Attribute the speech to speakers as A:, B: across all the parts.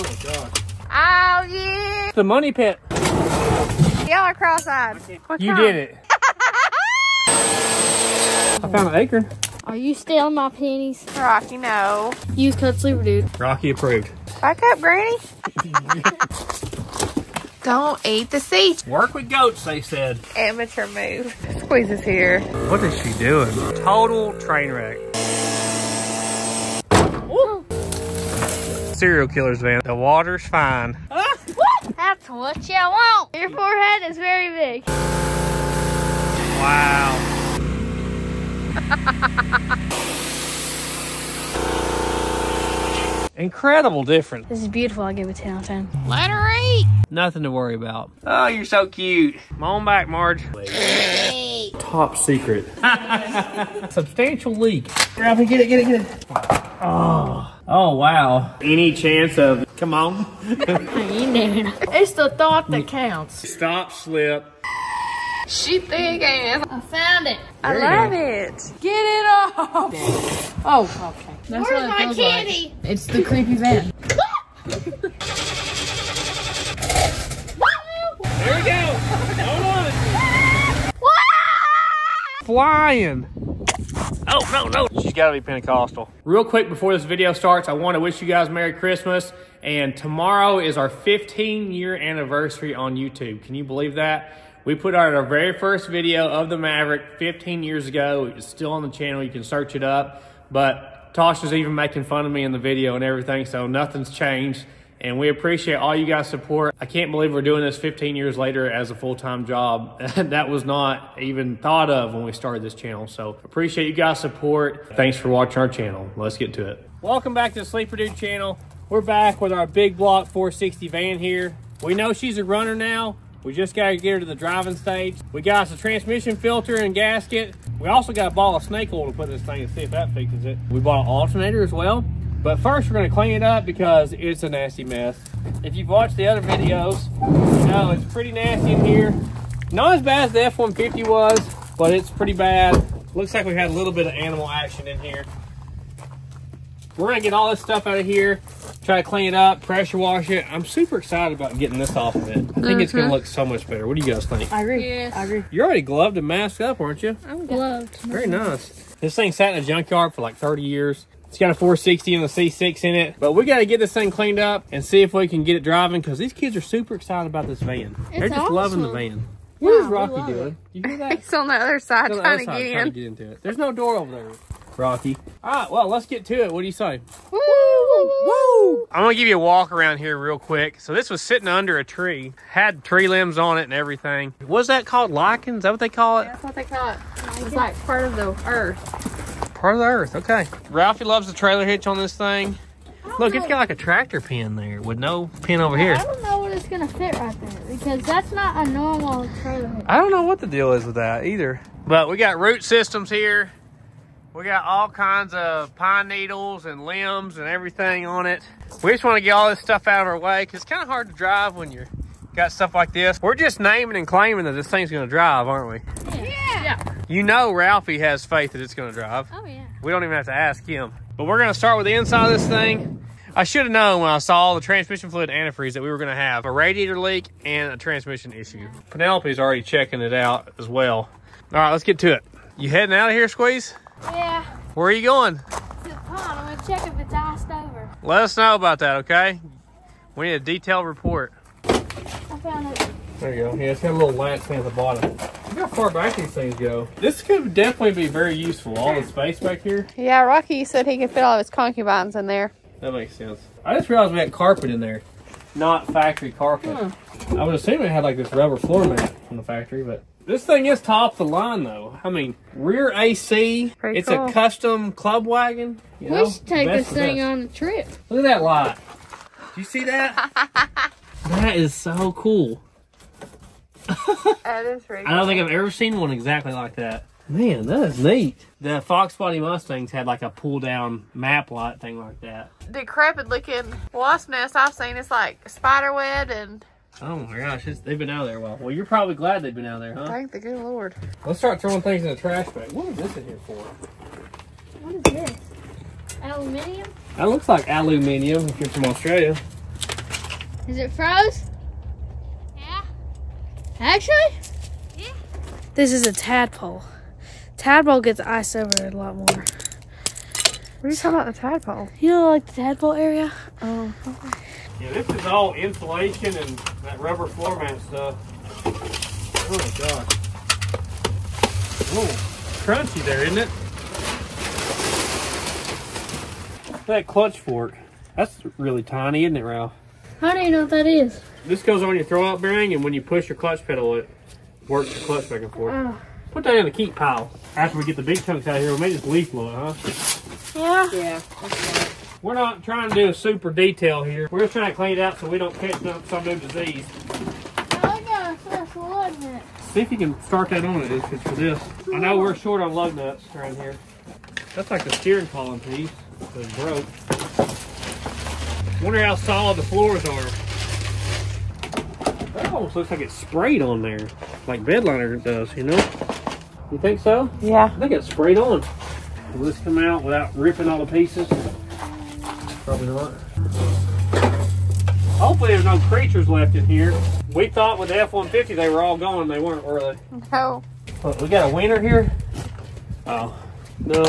A: Oh, God.
B: Oh, yeah.
A: The money pit.
B: Y'all are cross-eyed. What's
A: You
B: wrong?
A: did it. I found an acorn.
C: Are you stealing my pennies?
B: Rocky, no.
C: Use cut sleeper, dude.
A: Rocky approved.
B: Back up, Granny. Don't eat the seeds.
A: Work with goats, they said.
B: Amateur move. Squeeze is here.
A: What is she doing? Total train wreck. Serial killers, man. The water's fine.
C: Uh, That's what you want. Your forehead is very big.
A: Wow. Incredible difference.
C: This is beautiful. I'll give it 10 out of 10.
B: Let her eat.
A: Nothing to worry about. Oh, you're so cute. Come on back, Marge. Top secret. Substantial leak. Ralphie, get it, get it, get it. Oh. Oh, wow. Any chance of, come on.
D: It's the thought that counts.
A: Stop, slip.
B: She big ass.
C: I found it.
B: I
A: There you
B: love
A: go.
B: it.
D: Get it off. Oh, okay. That's
C: Where's
D: what
C: my
D: feels
C: kitty?
D: Like. It's the creepy van.
A: There we go. Hold on. Flying. Oh, no, no. She's got to be Pentecostal. Real quick before this video starts, I want to wish you guys Merry Christmas. And tomorrow is our 15 year anniversary on YouTube. Can you believe that? We put out our very first video of the Maverick 15 years ago. It's still on the channel. You can search it up. But Tosh is even making fun of me in the video and everything. So nothing's changed. And we appreciate all you guys' support. I can't believe we're doing this 15 years later as a full-time job. that was not even thought of when we started this channel. So appreciate you guys' support. Thanks for watching our channel. Let's get to it. Welcome back to the Sleeper Dude channel. We're back with our big block 460 van here. We know she's a runner now. We just got to get her to the driving stage. We got us a transmission filter and gasket. We also got a ball of snake oil to put in this thing and see if that fixes it. We bought an alternator as well. But first we're gonna clean it up because it's a nasty mess. If you've watched the other videos, you know it's pretty nasty in here. Not as bad as the F-150 was, but it's pretty bad. Looks like we had a little bit of animal action in here. We're gonna get all this stuff out of here, try to clean it up, pressure wash it. I'm super excited about getting this off of it. I think it's gonna uh-huh. look so much better. What do you guys think?
D: I agree.
C: Yes.
D: I agree.
A: You're already gloved and masked up, aren't you?
C: I'm gloved.
A: Very nice. This thing sat in a junkyard for like 30 years. It's got a 460 and a C6 in it. But we got to get this thing cleaned up and see if we can get it driving because these kids are super excited about this van. They're
C: It's
A: just loving the
C: awesome.
A: van. What is
C: we
A: Rocky
C: love
A: doing? You hear that?
B: He's on the other side
A: On the
B: trying
A: other
B: to
A: side,
B: get
A: trying
B: in.
A: to get into it. There's no door over there, Rocky. All right, well, let's get to it. What do you say?
C: Woo! Woo!
A: I'm gonna give you a walk around here real quick. So this was sitting under a tree, had tree limbs on it and everything. Was that called? Lichens? Is that what they call it?
B: That's what they call it. It's like part of the earth.
A: Part of the earth. Okay. Ralphie loves the trailer hitch on this thing. Look, it's got like a tractor pin there with no pin over here.
C: I don't know what it's gonna fit right there because that's not a normal trailer. hitch.
A: I don't know what the deal is with that either. But we got root systems here. We got all kinds of pine needles and limbs and everything on it. We just want to get all this stuff out of our way because it's kind of hard to drive when you're got stuff like this. We're just naming and claiming that this thing's going to drive, aren't we?
C: Yeah.
A: You know Ralphie has faith that it's going to drive.
C: Oh yeah.
A: We don't even have to ask him. But we're going to start with the inside of this thing. I should have known when I saw the transmission fluid antifreeze that we were going to have a radiator leak and a transmission issue. Penelope's already checking it out as well. All right, let's get to it. You heading out of here, Squeeze?
C: Yeah.
A: Where are you going?
C: To the pond. I'm gonna check if it's iced over.
A: Let us know about that, okay? We need a detailed report.
C: I found it.
A: There you go. Yeah, it's got a little latch thing at the bottom. Look how far back these things go. This could definitely be very useful. All the space back here.
B: Yeah, Rocky said he could fit all of his concubines in there.
A: That makes sense. I just realized we had carpet in there, not factory carpet. Hmm. I would assume it had like this rubber floor mat from the factory, but this thing is top of the line though. I mean, rear AC.
B: Pretty
A: it's
B: cool.
A: a custom club wagon. You know,
C: we should take this thing
A: best.
C: on a trip.
A: Look at that light. Do you see that? that is so cool.
B: That is pretty
A: I don't think I've ever seen one exactly like that. Man, that is neat. The Fox Body Mustangs had like a pull down map light thing like that.
B: decrepit looking wasp nest I've seen. It's like spider web and
A: Oh my gosh, it's, they've been out there a while. Well, you're probably glad they've been out there, huh?
B: thank the good Lord.
A: Let's start throwing things in the trash bag. What is this in here for?
C: What is this? Aluminium?
A: That looks like aluminium if you're from Australia.
C: Is it froze? Yeah. Actually?
D: Yeah. This is a tadpole. Tadpole gets ice over it a lot more.
B: What are you talking about the tadpole?
D: You know, like the tadpole area?
B: Oh.
A: Yeah, this is all insulation and that rubber floor mat stuff. Oh my gosh. Oh, crunchy there, isn't it? That clutch fork. That's really tiny, isn't it, Ralph?
D: How do you know what that is?
A: This goes on your throwout bearing, and when you push your clutch pedal, it works your clutch back and forth.
D: Oh.
A: Put that in the keep pile. After we get the big chunks out of here, we'll make this leaf float, huh?
D: Yeah.
B: Yeah.
A: We're not trying to do a super detail here. We're just trying to clean it out so we don't catch up some new disease.
C: Oh, I got a fresh wood in.
A: See if you can start that on it if it's for this. I know we're short on lug nuts around here. That's like the steering column piece that broke. Wonder how solid the floors are. That almost looks like it's sprayed on there, like bedliner does, you know? You think so?
B: Yeah.
A: I think it's sprayed on. Will this come out without ripping all the pieces? Probably not. Hopefully there's no creatures left in here. We thought with the F-150 they were all gone. They weren't, were they?
B: No.
A: Look, we got a winner here. Oh, no.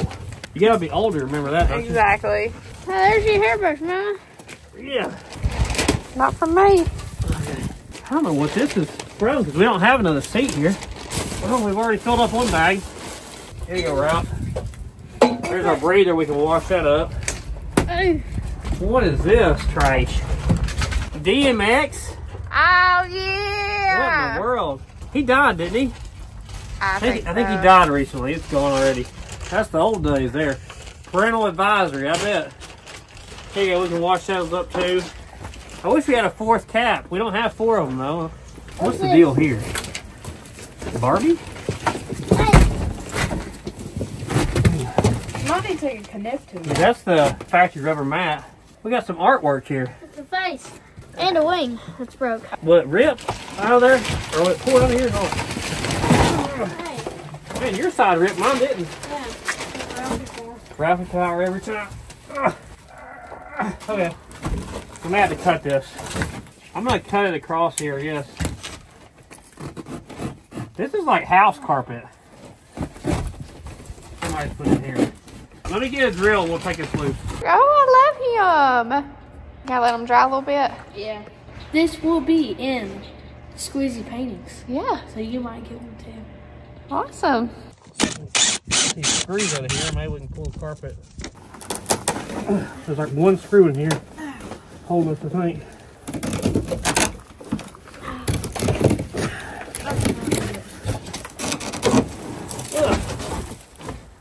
A: You gotta be older, remember that, don't
B: Exactly.
C: Oh, there's your hairbrush, Mama.
A: you? Yeah.
B: Not for me.
A: I don't know what this is from because we don't have another seat here. Well, we've already filled up one bag. Here you go, Ralph. There's our breather. We can wash that up.
C: Oh,
A: What is this trash? DMX?
B: Oh yeah.
A: What in the world? He died, didn't he?
B: I
A: I think,
B: think,
A: I think he died recently. It's gone already. That's the old days there. Parental advisory, I bet. Here you go, we can wash those up too. I wish we had a fourth cap. We don't have four of them though. What's the deal here? Barbie?
D: Might need to connect to it.
A: That's the factory rubber mat. We got some artwork here.
C: it's a face. And a wing that's broke.
A: Will it rip out of there? Or will it pull out of here? Oh,
C: Hey,
A: man, your side ripped, mine didn't.
C: yeah. Broke before.
A: Graphic power every time. Okay. I'm gonna have to cut this. I'm gonna cut it across here, yes. This is like house carpet. Somebody's put it here. Let me get a drill we'll take this loose.
B: Oh, I love him. Gotta let him dry a little bit.
D: Yeah. This will be in Squeezy paintings.
B: Yeah.
D: So you might get one too.
B: Awesome.
A: These screws out of here, maybe we can pull the carpet. There's like one screw in here holding us, I think.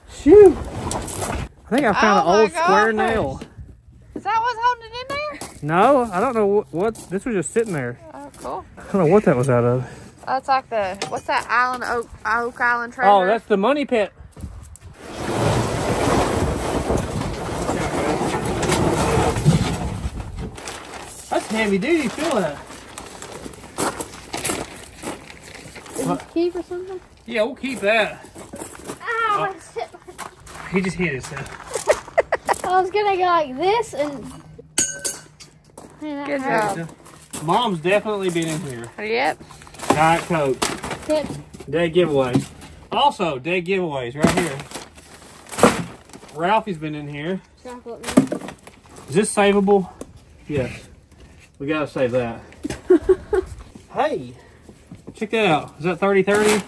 A: Phew. I think I found
B: Oh
A: an old
B: my
A: square nail.
B: Is that what's holding it in there?
A: No, I don't know what, what. This was just sitting there.
B: Oh, cool.
A: I don't know what that was out of.
B: That's like the what's that Island Oak Oak Island treasure?
A: Oh, that's the money pit. Heavy duty, feel that.
C: Is it key for something?
A: Yeah, we'll keep that.
C: Ow, I just hit
A: He just hit himself.
C: I was gonna go like this and. Man,
B: Good
C: hurt.
B: job.
A: Mom's definitely been in here.
B: Yep.
A: Diet Coke.
C: Tip.
A: Dead giveaways. Also, dead giveaways right here. Ralphie's been in here.
C: Chocolate milk.
A: Is this savable? Yes. We gotta save that. hey, check that out. Is that 30 30?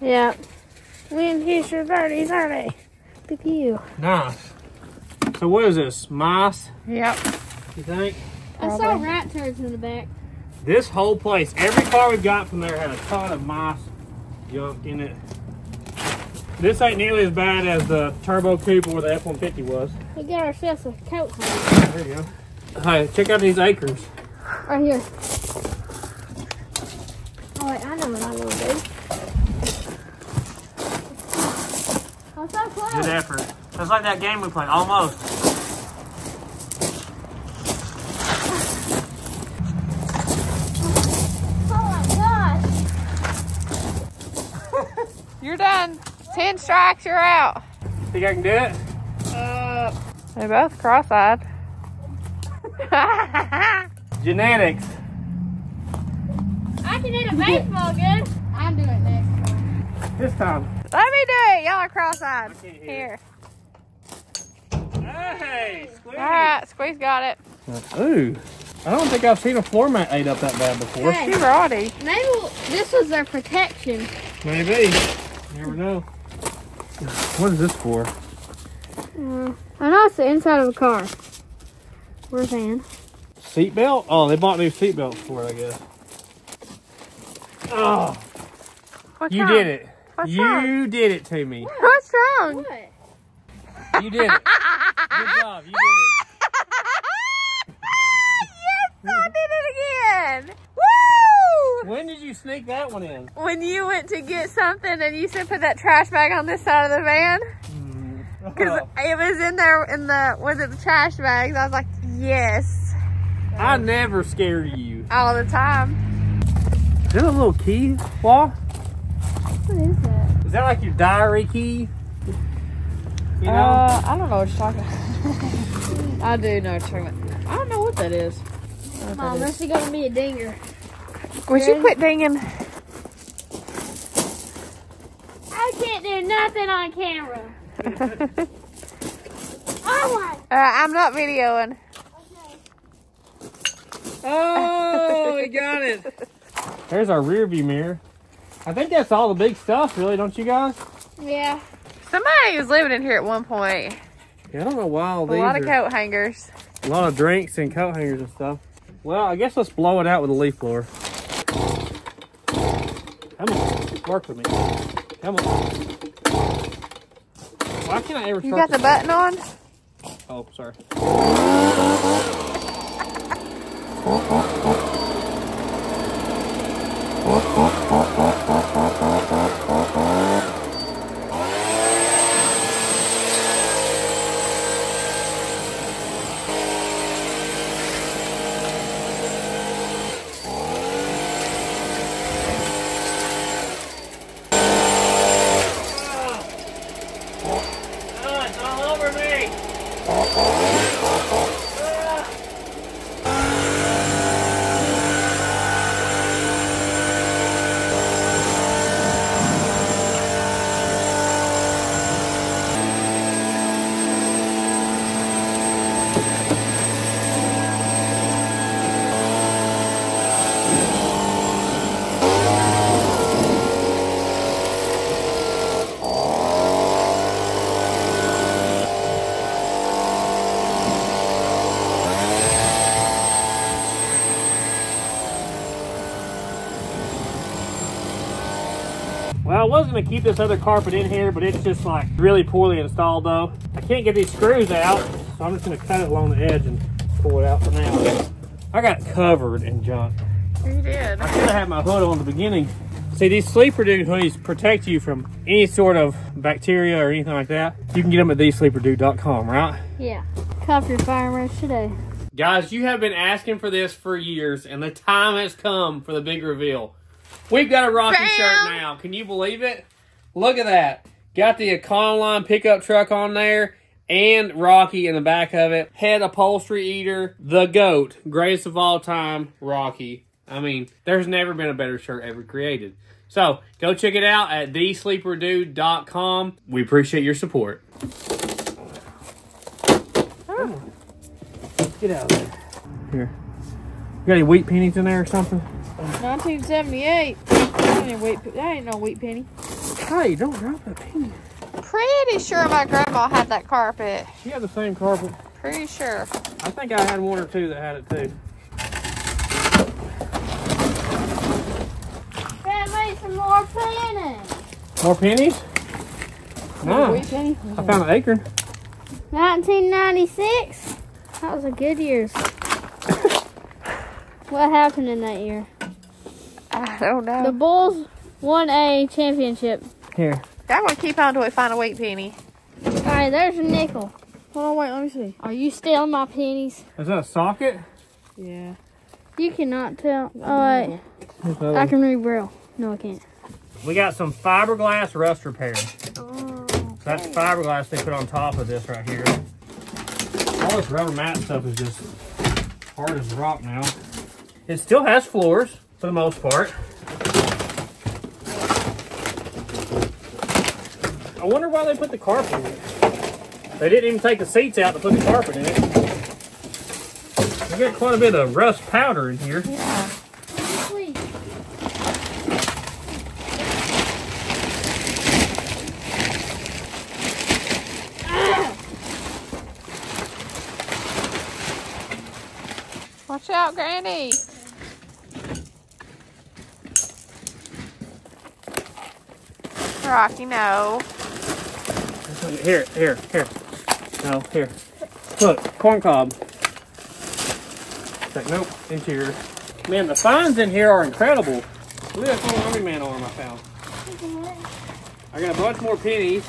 C: Yeah. When here's your 30 30. Look at you.
A: Nice. So what is this? Mice,
B: Yep.
A: you think?
C: I saw rat turds in the back.
A: This whole place, every car we got from there had a ton of mice junk in it. This ain't nearly as bad as the Turbo Coupe or the F-150 was.
C: We got ourselves a coat hanger.
A: There you go. Hey, check out these acres.
C: Right here. Oh, wait, I know what I'm gonna do. I'm so close.
A: Good effort. That's like that game we played, almost.
C: Oh my gosh.
B: You're done. Ten strikes, you're out.
A: Think I can do it?
B: Uh, they both cross-eyed.
A: Genetics.
D: I can hit a baseball good. I'm doing it next time.
A: This time.
B: Let me do it. Y'all are cross-eyed. Here.
A: Hey, squeeze.
B: All right, Squeeze got it.
A: Ooh. I don't think I've seen a floor mat ate up that bad before.
D: Hey.
B: You.
D: Maybe we'll- this was their protection.
A: Maybe. Never know. What is this for?
D: Uh, I know it's the inside of a car. Where's Ann?
A: Seatbelt? Oh, they bought new seatbelts for it, I guess. Oh,
B: What's
A: you
B: wrong?
A: did it.
B: What's
A: you
B: wrong?
A: did it to me.
B: What's wrong?
D: What?
A: You did it. Good job. You did
B: yes, I did it again. Woo!
A: When did you sneak that one in?
B: When you went to get something and you said put that trash bag on this side of the van, mm. because
A: Oh, uh-huh.
B: it was in there in the was it the trash bags? I was like, yes,
A: I never scare you.
B: all the time.
A: Is that a little key, Wall?
D: What is that?
A: Is that like your diary key? You know?
B: Uh, I don't know what you're talking about. I do know what you're talking about. I don't know what that is.
D: Mom, this is gonna be a dinger.
B: Would you quit dinging?
D: I can't do nothing on camera. oh my!
B: Uh, I'm not videoing.
A: Oh, we got it. There's our rear view mirror. I think that's all the big stuff, really, don't you guys?
D: Yeah.
B: Somebody was living in here at one point.
A: Yeah, I don't know why all
B: A
A: these
B: lot of
A: are-
B: coat hangers.
A: A lot of drinks and coat hangers and stuff. Well, I guess let's blow it out with a leaf blower. Come on, work with me. Come on. Why can't I ever
B: You
A: start
B: got the button on?
A: Oh, sorry. Oh, Well, gonna keep this other carpet in here, but it's just like really poorly installed though. I can't get these screws out, so I'm just gonna cut it along the edge and pull it out for now. I got covered in junk.
B: You did.
A: I should have had my hood on the beginning. See, these sleeper dude hoodies protect you from any sort of bacteria or anything like that. You can get them at thesleeperdude.com, right?
D: Yeah. Cuff your fire range today.
A: Guys, you have been asking for this for years, and the time has come for the big reveal. We've got a Rocky
B: Bam!
A: shirt now. Can you believe it? Look at that. Got the Econoline pickup truck on there and Rocky in the back of it. Head upholstery eater, the GOAT, greatest of all time, Rocky. I mean, there's never been a better shirt ever created. So go check it out at thesleeperdude.com. We appreciate your support. Get out of there. Here. You got any wheat pennies in there or something?
B: 1978. That ain't, wheat, that ain't no wheat penny.
A: Hey, don't drop that penny.
B: Pretty sure my grandma had that carpet.
A: She had the same carpet.
B: Pretty sure.
A: I think I had one or two that had it too.
D: Dad made some more pennies.
A: More pennies? No.
B: Wheat penny?
A: I found an acorn.
D: 1996. That was a good year. What happened in that year?
B: I don't know. The.
D: Bulls won a championship.
A: Here.
B: I'm gonna keep on until we find a wheat penny.
D: All right, there's a nickel.
B: Hold on, wait, let me see.
D: Are you stealing my pennies?
A: Is that a socket?
B: Yeah.
D: You cannot tell. Oh wait,
A: Here's
D: I can read braille. No, I can't.
A: We got some fiberglass rust repair.
D: Oh,
A: That's fiberglass they put on top of this right here. All this rubber mat stuff is just hard as rock now. It still has floors for the most part. I wonder why they put the carpet in it. They didn't even take the seats out to put the carpet in it. We got quite a bit of rust powder in here.
B: Yeah. Watch out, Granny. Rocky, no.
A: Here, here, here. No, here. Look, corn cob. It's like, nope, interior. Man, the finds in here are incredible. Look at that little army man arm I found. I got a bunch more pennies.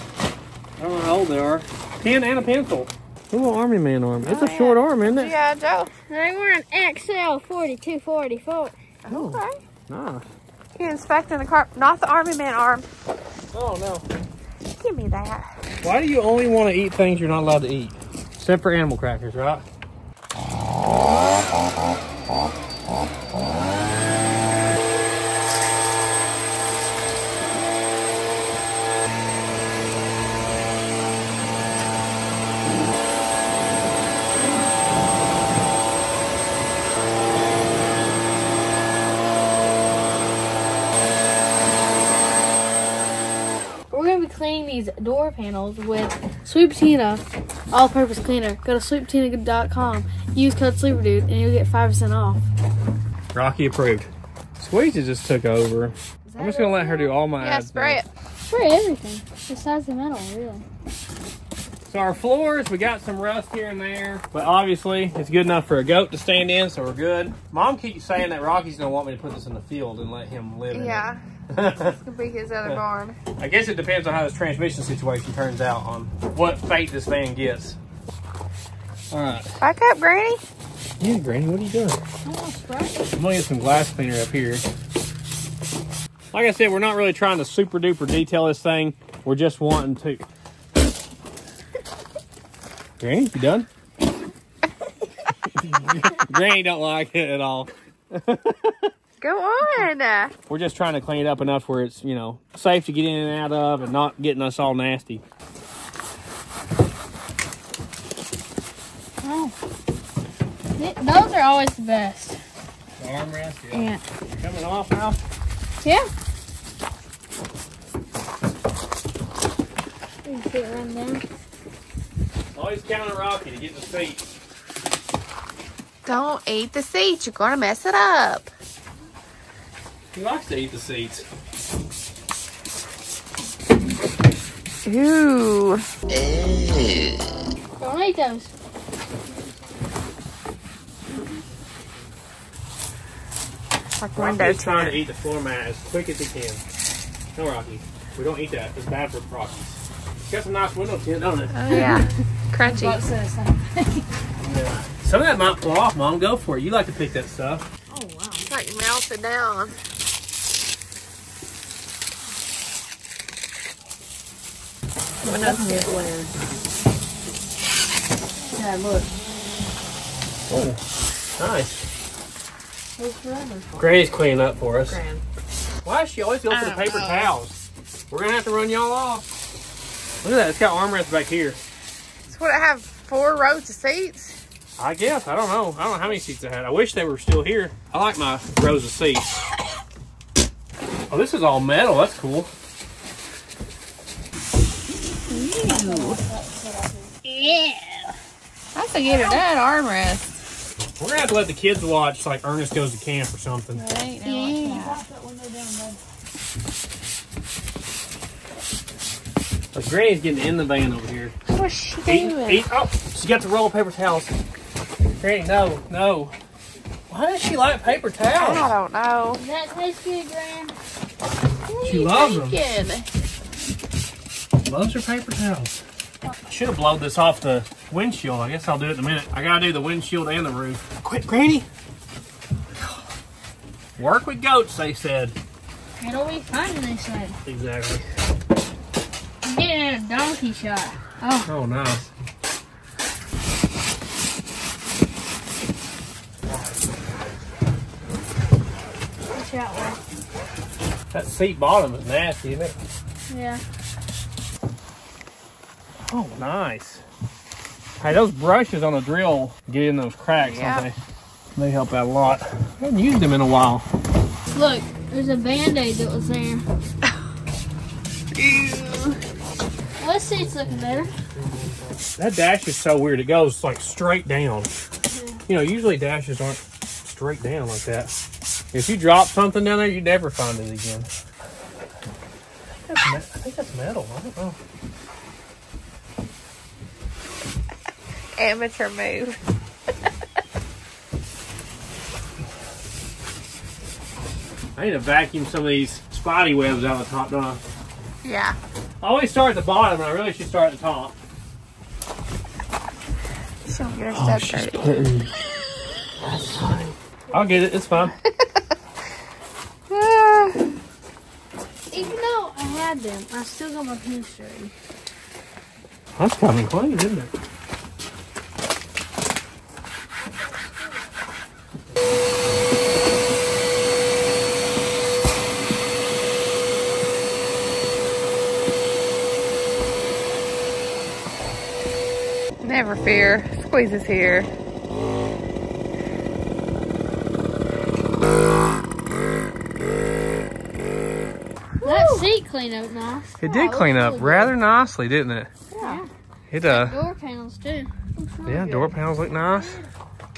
A: I don't know how old they are. Pen and a pencil. A little army man arm. It's a oh, short arm, isn't it?
B: Yeah, Joe.
C: They were an XL 4244.
A: Oh,
B: Okay.
A: nice.
B: He inspecting the car, not the army man arm.
A: Oh, no.
B: Give me that.
A: Why do you only want to eat things you're not allowed to eat? Except for animal crackers, right?
D: We're gonna be cleaning these door panels with Sweet Patina all-purpose cleaner. Go to sweetpatina.com, Use code SleeperDude and you'll get five percent off.
A: Rocky approved. Squeezy just took over. I'm just gonna let her do all my
B: Yeah,
A: ads
B: spray
A: now.
B: it.
C: For everything. Besides the metal, really.
A: So our floors, we got some rust here and there, but obviously it's good enough for a goat to stand in, so we're good. Mom keeps saying that Rocky's gonna want me to put this in the field and let him live in
B: Yeah.
A: It.
B: It's gonna be his other barn.
A: I guess it depends on how this transmission situation turns out on what fate this van gets. All right.
B: Back up, Granny.
A: Yeah, Granny, what are you doing? I'm gonna get some glass cleaner up here. Like I said, we're not really trying to super duper detail this thing. We're just wanting to. Granny, you done? Granny don't like it at all.
B: Go on.
A: We're just trying to clean it up enough where it's, you know, safe to get in and out of and not getting us all nasty. Oh.
C: Th- Those are always the best.
A: The armrest,
C: Yeah.
A: Coming off now?
C: Yeah. You can see it run down.
A: Always count on Rocky to get the seat.
B: Don't eat the seats. You're gonna mess it up.
A: He likes to eat the seats.
B: Ooh.
C: Don't eat those.
B: Like window
A: Rocky's trying to eat the floor mat as quick as he can. No, Rocky. We don't eat that. It's bad for Rockies. It's got some nice window tint, don't it?
B: Oh yeah. Crunchy.
A: Yeah. Some of that might pull off, Mom. Go for it. You like to pick that stuff. Oh, wow.
B: It's like melted down.
D: Yeah, look.
A: Oh, nice. Granny's cleaning up for us.
B: Gran.
A: Why is she always going for the paper
B: know.
A: towels? We're gonna have to run y'all off. Look at that. It's got armrests back here.
B: So would it have four rows of seats?
A: I guess. I don't know. I don't know how many seats I had. I wish they were still here. I like my rows of seats. Oh, this is all metal. That's cool.
B: I have to get her that armrest.
A: We're gonna have to let the kids watch like Ernest goes to camp or something. Yeah. Like Granny's getting in the van over here.
B: What's she
A: Eat,
B: doing?
A: eat. Oh, she got the roll of paper towels. Granny, no, no. Why does she like paper towels?
B: I don't know.
C: Does that taste good, Gran?
A: She loves them gloves or paper towels? Should have blowed this off the windshield. I guess I'll do it in a minute. I gotta do the windshield and the roof. Quit, Granny. Work with goats, they said.
C: It'll be fun, they said.
A: Exactly.
C: I'm getting a donkey shot.
A: Oh,
D: oh nice.
A: That seat bottom is nasty, isn't it?
D: Yeah.
A: Oh, nice. Hey, those brushes on the drill get in those cracks,
B: Yeah.
A: don't they? They help out a lot. I haven't used them in a while.
D: Look, there's a band-aid that was there. Let's see, it's looking better.
A: That dash is so weird. It goes like straight down. You know, usually dashes aren't straight down like that. If you drop something down there, you never find it again. That's I think that's metal. I don't know.
B: Amateur move.
A: I need to vacuum some of these spotty webs out of the top, don't I?
B: Yeah.
A: I always start at the bottom, and I really should start at the top.
B: She's gonna get her stuff dirty.
A: I'll get it. It's fine.
D: Even though I had them, I still got my pins dirty.
A: That's coming clean, isn't it?
B: Never fear. Squeeze is here.
D: That seat cleaned up nice.
A: It did clean up rather nicely, didn't it?
D: Yeah.
A: It uh,
D: Door panels too.
A: yeah, door panels look nice.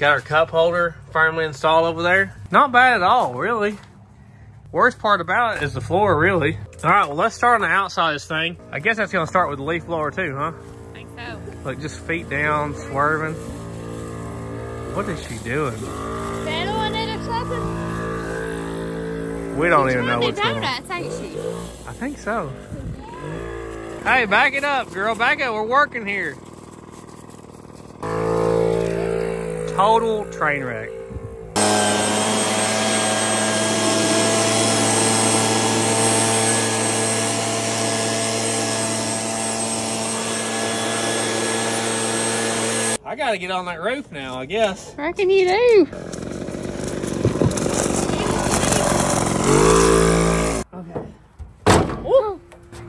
A: Got our cup holder firmly installed over there. Not bad at all, really. Worst part about it is the floor, really. All right, well, let's start on the outside of this thing. I guess that's gonna start with the leaf blower too, huh?
B: I think so.
A: Like just feet down, swerving. What is she doing?
B: Pedaling it or something?
A: We don't even know what's going on.
B: donuts, ain't she?
A: I think so. Hey, back it up, girl. Back up. We're working here. Total train wreck. I gotta get on that roof now, I guess.
B: Reckon you do.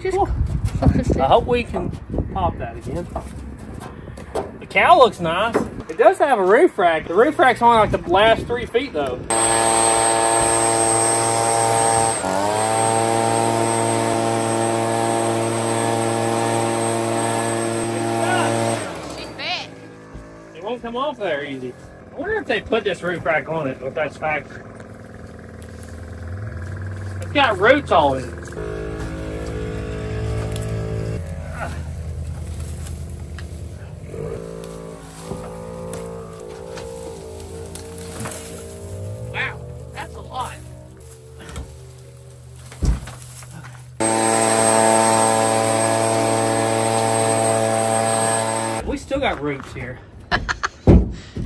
A: Just I hope we can pop that again. The cow looks nice. It does have a roof rack. The roof rack's only like the last three feet though.
B: She's fat.
A: It won't come off there easy. I wonder if they put this roof rack on it, or if that's factory. It's got roots all in it. Roots here.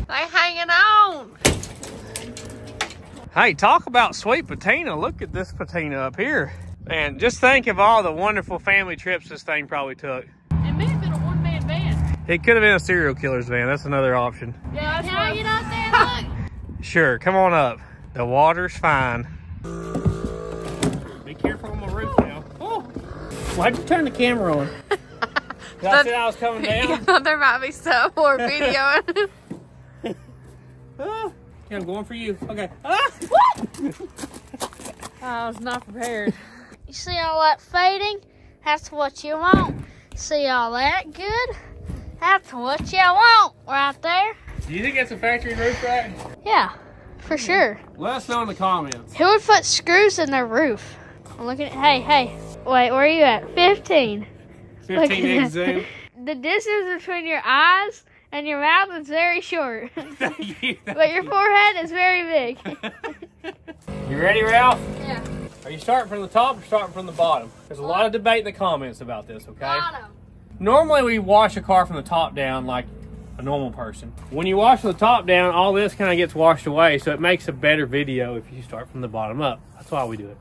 B: They hanging on.
A: Hey, talk about sweet patina. Look at this patina up here. And just think of all the wonderful family trips this thing probably took.
B: It may have been a one-man van.
A: It could have been a serial killer's van. That's another option.
B: Yeah, that's
D: Can I get out there? Look.
A: Sure, come on up. The water's fine. Be careful on my roof now. Oh, why'd you turn the camera on? Did I said I was coming down?
B: there might be some more video.
A: Ah, I'm going for you. Okay. Ah!
B: I was not prepared.
D: You see all that fading? That's what you want. See all that good? That's what you want right there.
A: Do you think that's a factory roof rack?
D: Yeah, for sure.
A: Let us know in the comments.
D: Who would put screws in their roof? I'm looking at, hey, hey, wait, where are you at? 15.
A: 15x zoom.
D: The distance between your eyes and your mouth is very short,
A: Thank you.
D: but your forehead is very big.
A: You ready, Ralph?
D: Yeah.
A: Are you starting from the top or starting from the bottom? There's a lot of debate in the comments about this, okay? Bottom. Normally we wash a car from the top down like a normal person. When you wash from the top down, all this kind of gets washed away, so it makes a better video if you start from the bottom up. That's why we do it.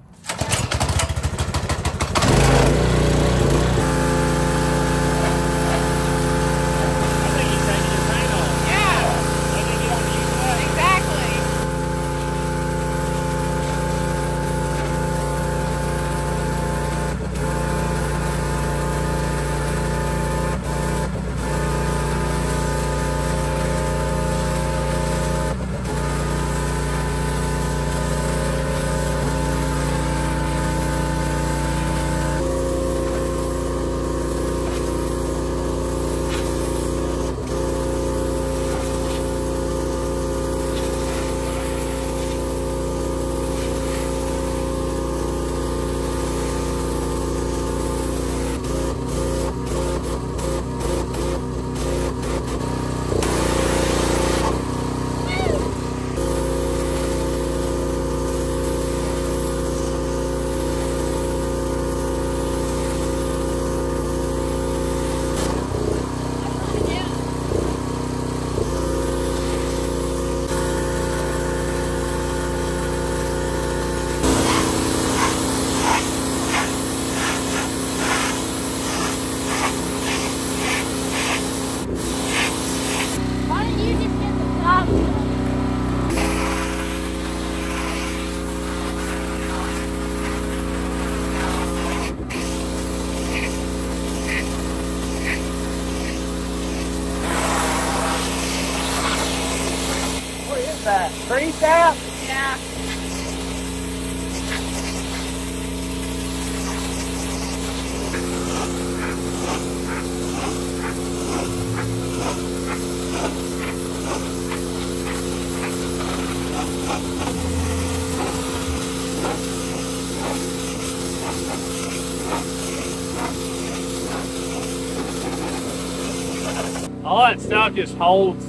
A: Just holds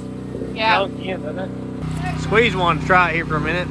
B: Yeah.
A: junk in, doesn't it? Squeeze one to try it here for a minute.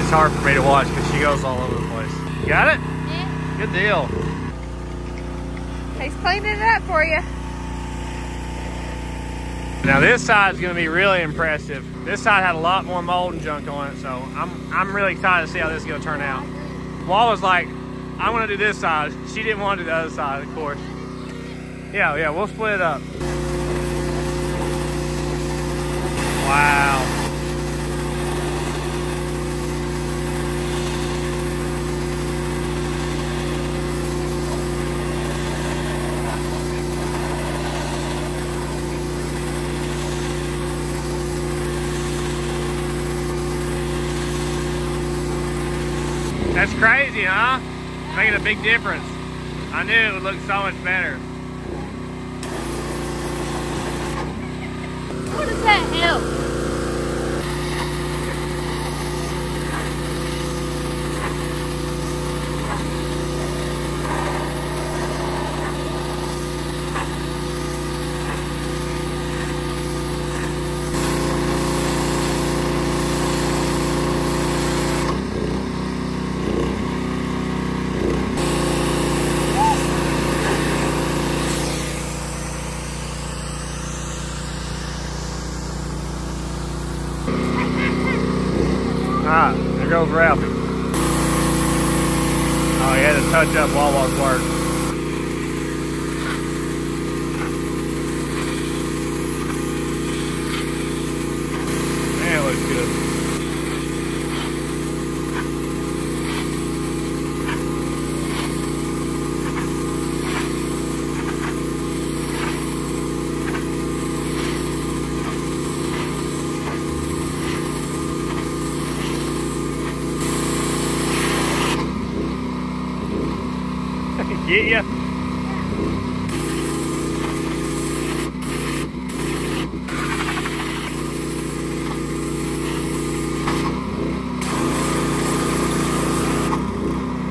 A: It's hard for me to watch because she goes all over the place. Got it?
B: Yeah.
A: Good deal.
B: He's cleaning it up for you.
A: Now this side is going to be really impressive. This side had a lot more mold and junk on it, so I'm I'm really excited to see how this is going to turn out. Wall was like, I want to do this side. She didn't want to do the other side, of course. Yeah, yeah, we'll split it up. Wow. That's crazy, huh? Making a big difference. I knew it would look so much better.
B: What does that help?
A: Ah, there goes Ralphie. Oh, he had to touch up Wawa's work. Man, it looks good. Get ya?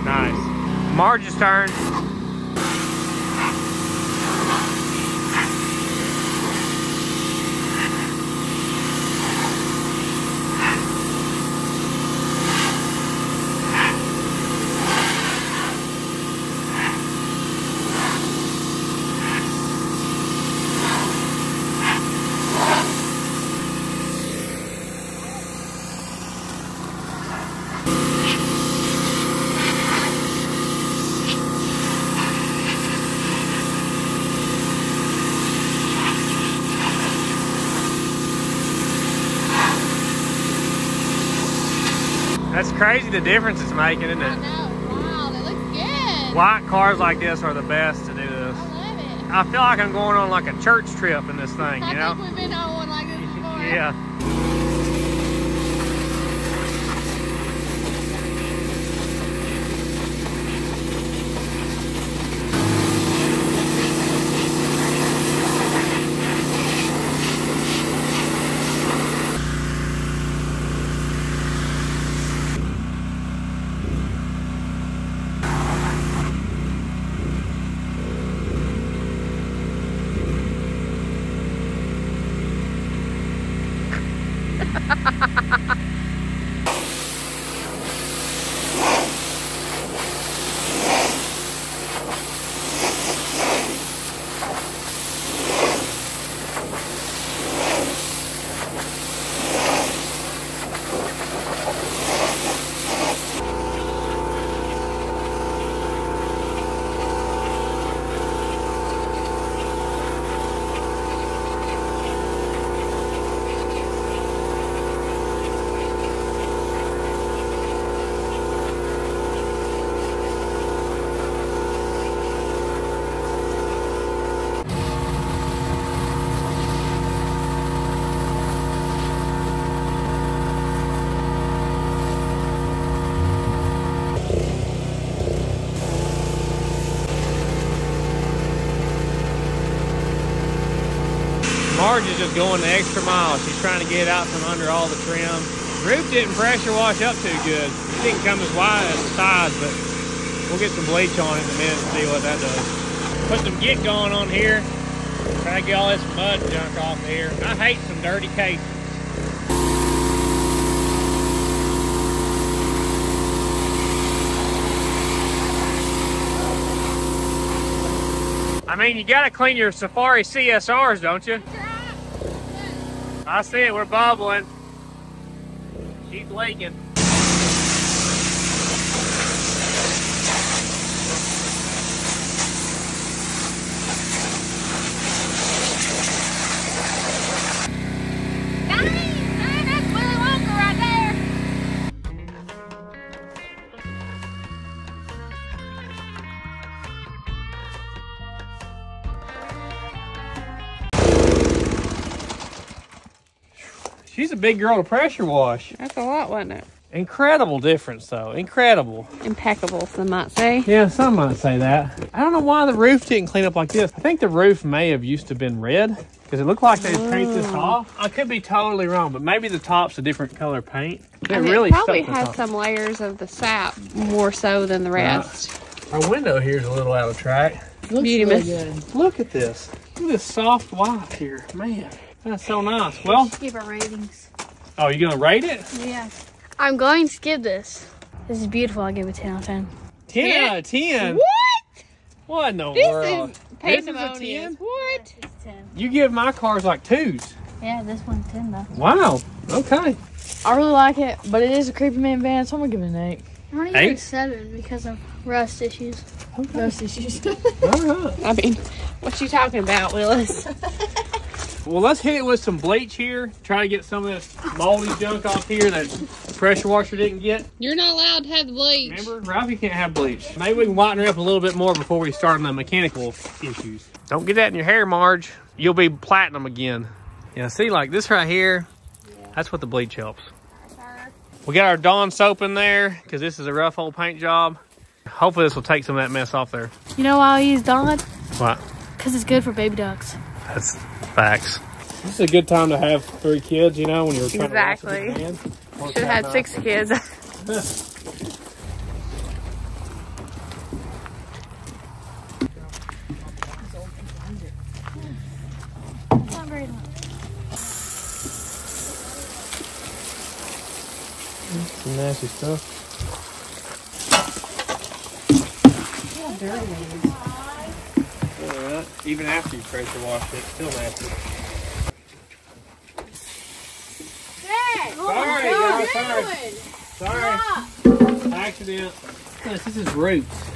A: Nice. Marge's turn. That's crazy the difference it's making, isn't
B: I
A: it?
B: know. Wow, it looks good.
A: White cars like this are the best to do this.
B: I love it.
A: I feel like I'm going on like a church trip in this thing,
B: I
A: you know?
B: think we've been on one like this before.
A: Yeah. Going the extra mile. She's trying to get out from under all the trim. Roof didn't pressure wash up too good. It didn't come as wide as the sides, but we'll get some bleach on it in a minute and see what that does. Put some get going on here. Try to get all this mud junk off of here. I hate some dirty cases. I mean, you gotta clean your Safari CSRs, don't you? I see it, we're bubbling. Keep leaking. Big girl to pressure wash.
B: That's a lot, wasn't it?
A: Incredible difference, though. Incredible.
B: Impeccable, some might say.
A: Yeah, some might say that. I don't know why the roof didn't clean up like this. I think the roof may have used to have been red because it looked like they painted this oh. off. I could be totally wrong, but maybe the top's a different color paint. It
B: And
A: really
B: it probably
A: stuck
B: has
A: top.
B: some layers of the sap more so than the rest.
A: Our window here's a little out of track.
B: Beauty miss.
A: Look at this. Look at this soft white here. Man, that's so nice. Well,
D: Give our ratings.
A: Oh, you gonna rate it?
D: Yeah. I'm going to give this. This is beautiful. I'll give it 10 out of 10.
A: 10 out of 10.
B: What?
A: What in the
B: This
A: world?
B: is
A: This is a 10?
B: What?
D: It's 10.
A: You give my cars like twos.
D: Yeah, this one's 10 though.
A: Wow. Okay.
E: I really like it, but it is a creepy man van, so I'm gonna give it an eight.
D: I'm gonna give
A: Eight?
D: it 7 because of rust issues.
E: Rust issues.
A: All right.
B: I mean, what you talking about, Willis?
A: Well, let's hit it with some bleach here. Try to get some of this moldy junk off here that pressure washer didn't get.
B: You're not allowed to have the bleach.
A: Remember, Ralphie can't have bleach. Maybe we can whiten her up a little bit more before we start on the mechanical issues. Don't get that in your hair, Marge. You'll be platinum again. Yeah, see, like this right here, that's what the bleach helps. We got our Dawn soap in there because this is a rough old paint job. Hopefully this will take some of that mess off there.
D: You know why I use Dawn?
A: What?
D: Because it's good for baby ducks.
A: That's facts. This is a good time to have three kids, you know, when you're trying
B: Exactly.
A: to watch
B: Should have had six kids.
D: Not very much.
A: Some nasty stuff. Yeah, even after you pressure washed it, still nasty. Sorry, oh guys, sorry. Sorry. Accident. Yes, this is roots.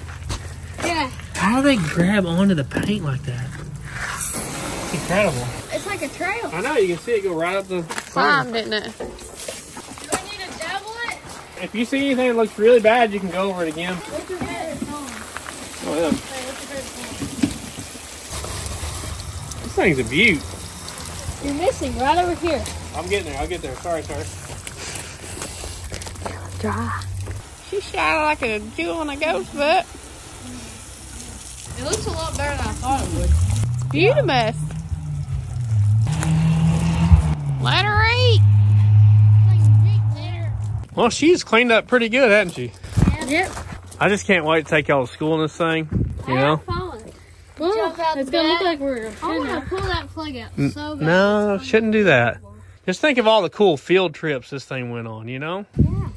D: Yeah,
A: How do they grab onto the paint like that? Incredible.
D: it's like a trail.
A: I know, you can see it go right up the
B: Climb, didn't it?
D: Do I need to double it?
A: If you see anything that looks really bad, you can go over it again.
D: What's your favorite song?
A: Oh, yeah.
D: Hey, what's your favorite
A: This thing's a beaut.
D: You're missing right over here.
A: I'm getting there. I'll get there. Sorry, sorry.
D: Dry.
B: She shot like a jewel on a ghost butt.
E: It looks a lot better than I thought it would.
B: Beauty mess. Let her eat.
A: Well, she's cleaned up pretty good, hasn't she?
D: Yep.
A: I just can't wait to take y'all to school in this thing. You know?
D: Well,
C: Jump out
D: it's gonna look like we're
C: I
D: gonna
C: want to pull that plug out
A: N-
C: so bad.
A: No, shouldn't do that. Just think of all the cool field trips this thing went on, you know?
C: Yeah.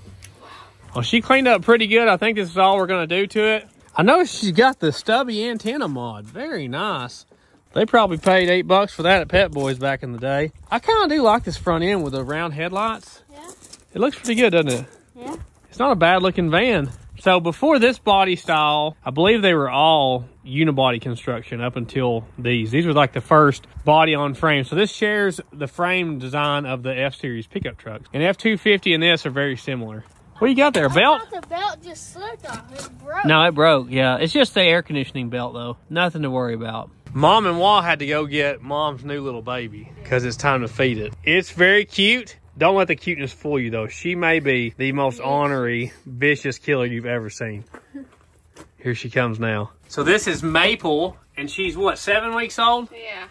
A: Well, she cleaned up pretty good. I think this is all we're going to do to it. I know she's got the stubby antenna mod. Very nice. They probably paid eight bucks for that at Pep Boys back in the day. I kind of do like this front end with the round headlights.
C: Yeah.
A: It looks pretty good, doesn't it?
C: Yeah.
A: It's not a bad looking van. So before this body style, I believe they were all unibody construction up until these. These were like the first body on frame. So this shares the frame design of the F-Series pickup trucks. And F-250 and this are very similar. What you got there, a belt?
C: The belt just slipped off. It broke.
A: No, it broke. Yeah, it's just the air conditioning belt though. Nothing to worry about. Mom and Wall had to go get mom's new little baby because it's time to feed it. It's very cute. Don't let the cuteness fool you though. She may be the most ornery, vicious killer you've ever seen. Here she comes now. So this is Maple, and she's what, seven weeks old?
B: Yeah.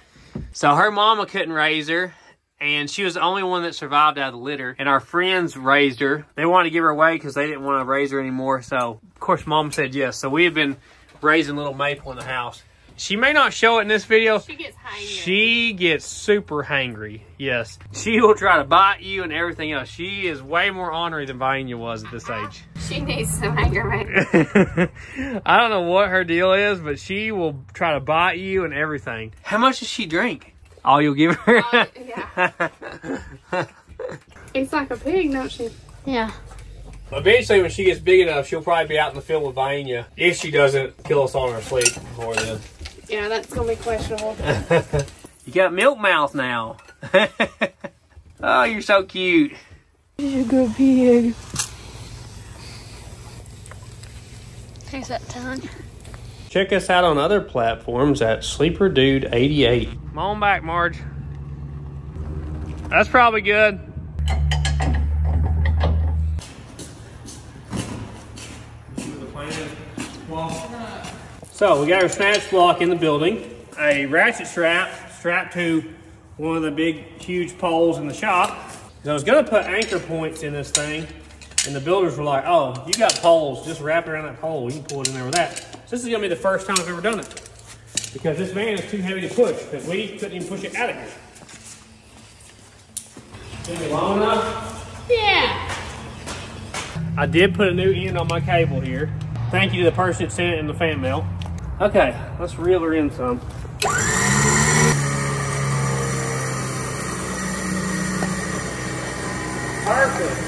A: So her mama couldn't raise her, and she was the only one that survived out of the litter. And our friends raised her. They wanted to give her away because they didn't want to raise her anymore. So, of course, mom said yes. So we have been raising little Maple in the house. She may not show it in this video.
B: She gets hangry.
A: She gets super hangry. Yes. She will try to bite you and everything else. She is way more ornery than Vaina was at this uh-huh. age.
B: She needs some anger management.
A: I don't know what her deal is, but she will try to bite you and everything. How much does she drink? All you'll give her?
B: Uh, yeah.
E: It's like a pig, don't she?
D: Yeah.
A: Eventually, when she gets big enough, she'll probably be out in the field with Vanya. If she doesn't kill us all in her sleep before then.
E: Yeah, that's gonna be questionable.
A: You got milk mouth now. oh, you're so cute.
E: You're a good pig.
D: Here's that tongue.
A: Check us out on other platforms at Sleeper Dude 88. Come on back, Marge. That's probably good. So we got our snatch block in the building, a ratchet strap strapped to one of the big, huge poles in the shop. And I was gonna put anchor points in this thing, and the builders were like, "Oh, you got poles? Just wrap it around that pole. You can pull it in there with that." So this is gonna be the first time I've ever done it because this van is too heavy to push. Because we couldn't even push it out of here. It long enough?
D: Yeah.
A: I did put a new end on my cable here. Thank you to the person that sent it in the fan mail. Okay, let's reel her in some. Perfect.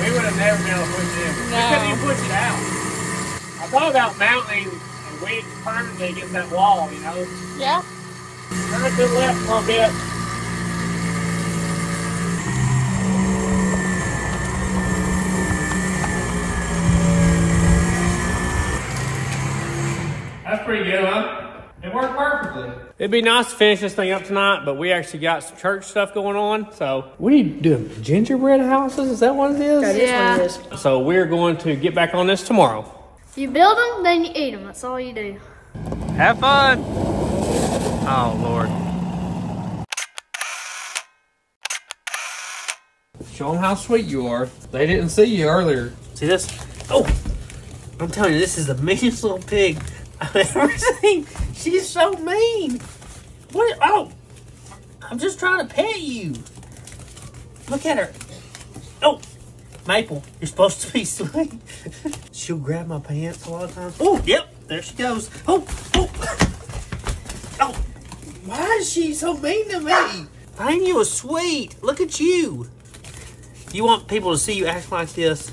A: We would have never been able to push it in. We couldn't even push it out. I thought about mounting and waiting permanently against that wall, you know?
B: Yeah.
A: Turn it to the left a little bit. That's pretty good, huh? It worked perfectly. It'd be nice to finish this thing up tonight, but we actually got some church stuff going on. So, what are you doing? Gingerbread houses? Is that what it is?
D: Yeah.
A: So, we're going to get back on this tomorrow.
D: You build them, then you eat them. That's all you do.
A: Have fun. Oh, Lord. Show them how sweet you are. They didn't see you earlier. See this? Oh, I'm telling you, this is the meanest little pig I've ever seen. She's so mean. What? Oh, I'm just trying to pet you. Look at her. Oh, Maple, you're supposed to be sweet. She'll grab my pants a lot of times. Oh, yep, there she goes. Oh, oh, oh. Why is she so mean to me? Find you a sweet. Look at you. You want people to see you act like this?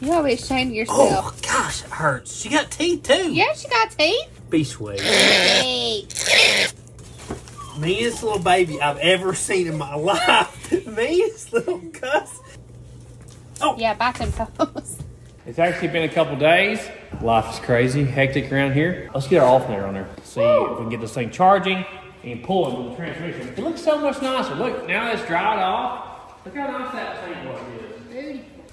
B: You always ashamed of yourself.
A: Oh gosh, it hurts. She got teeth too.
B: Yeah, she got teeth.
A: Be sweet.
B: Hey.
A: Meanest little baby I've ever seen in my life. Meanest little cuss. Oh.
B: Yeah, bite them toes.
A: It's actually been a couple days. Life is crazy, hectic around here. Let's get our alternator on there. See if we can get this thing charging and pulling with the transmission. It looks so much nicer. Look, now that it's dried off, look how nice that thing was.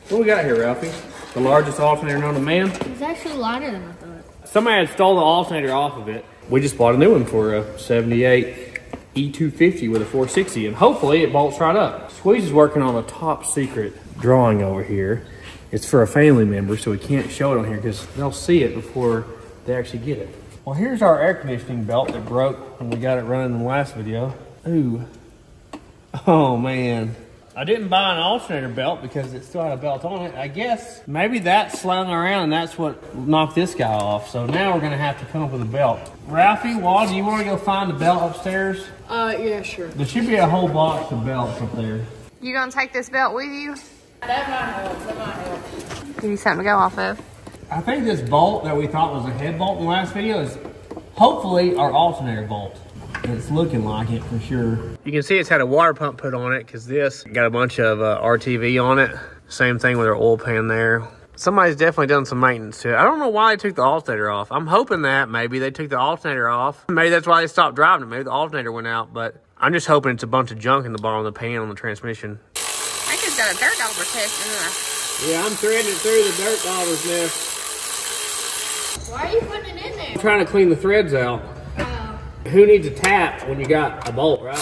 A: What we got here, Ralphie? The largest alternator known to man.
D: It's actually lighter than I thought.
A: Somebody had stole the alternator off of it. We just bought a new one for a 78 E250 with a 460, and hopefully it bolts right up. Squeeze is working on a top secret drawing over here. It's for a family member, so we can't show it on here because they'll see it before they actually get it. Well, here's our air conditioning belt that broke when we got it running in the last video. Ooh. Oh, man. I didn't buy an alternator belt because it still had a belt on it. I guess maybe that's slung around and that's what knocked this guy off. So now we're gonna have to come up with a belt. Ralphie, Wall, do you wanna go find the belt upstairs?
E: Uh, yeah, sure.
A: There should be a whole box of belts up there.
B: You gonna take this belt with you?
E: That might help. That might help.
B: Give you something to go off of.
A: I think this bolt that we thought was a head bolt in the last video is hopefully our alternator bolt. It's looking like it for sure. You can see it's had a water pump put on it because this got a bunch of uh, RTV on it. Same thing with our oil pan there. Somebody's definitely done some maintenance to it. I don't know why they took the alternator off. I'm hoping that maybe they took the alternator off. Maybe that's why they stopped driving it. Maybe the alternator went out, but I'm just hoping it's a bunch of junk in the bottom of the pan on the transmission.
B: I think it's got a dirt dauber test in there.
A: Yeah, I'm threading it through the dirt dauber's nest.
C: Why are you putting it in there?
A: I'm trying to clean the threads out. Who needs a tap when you got a bolt, right?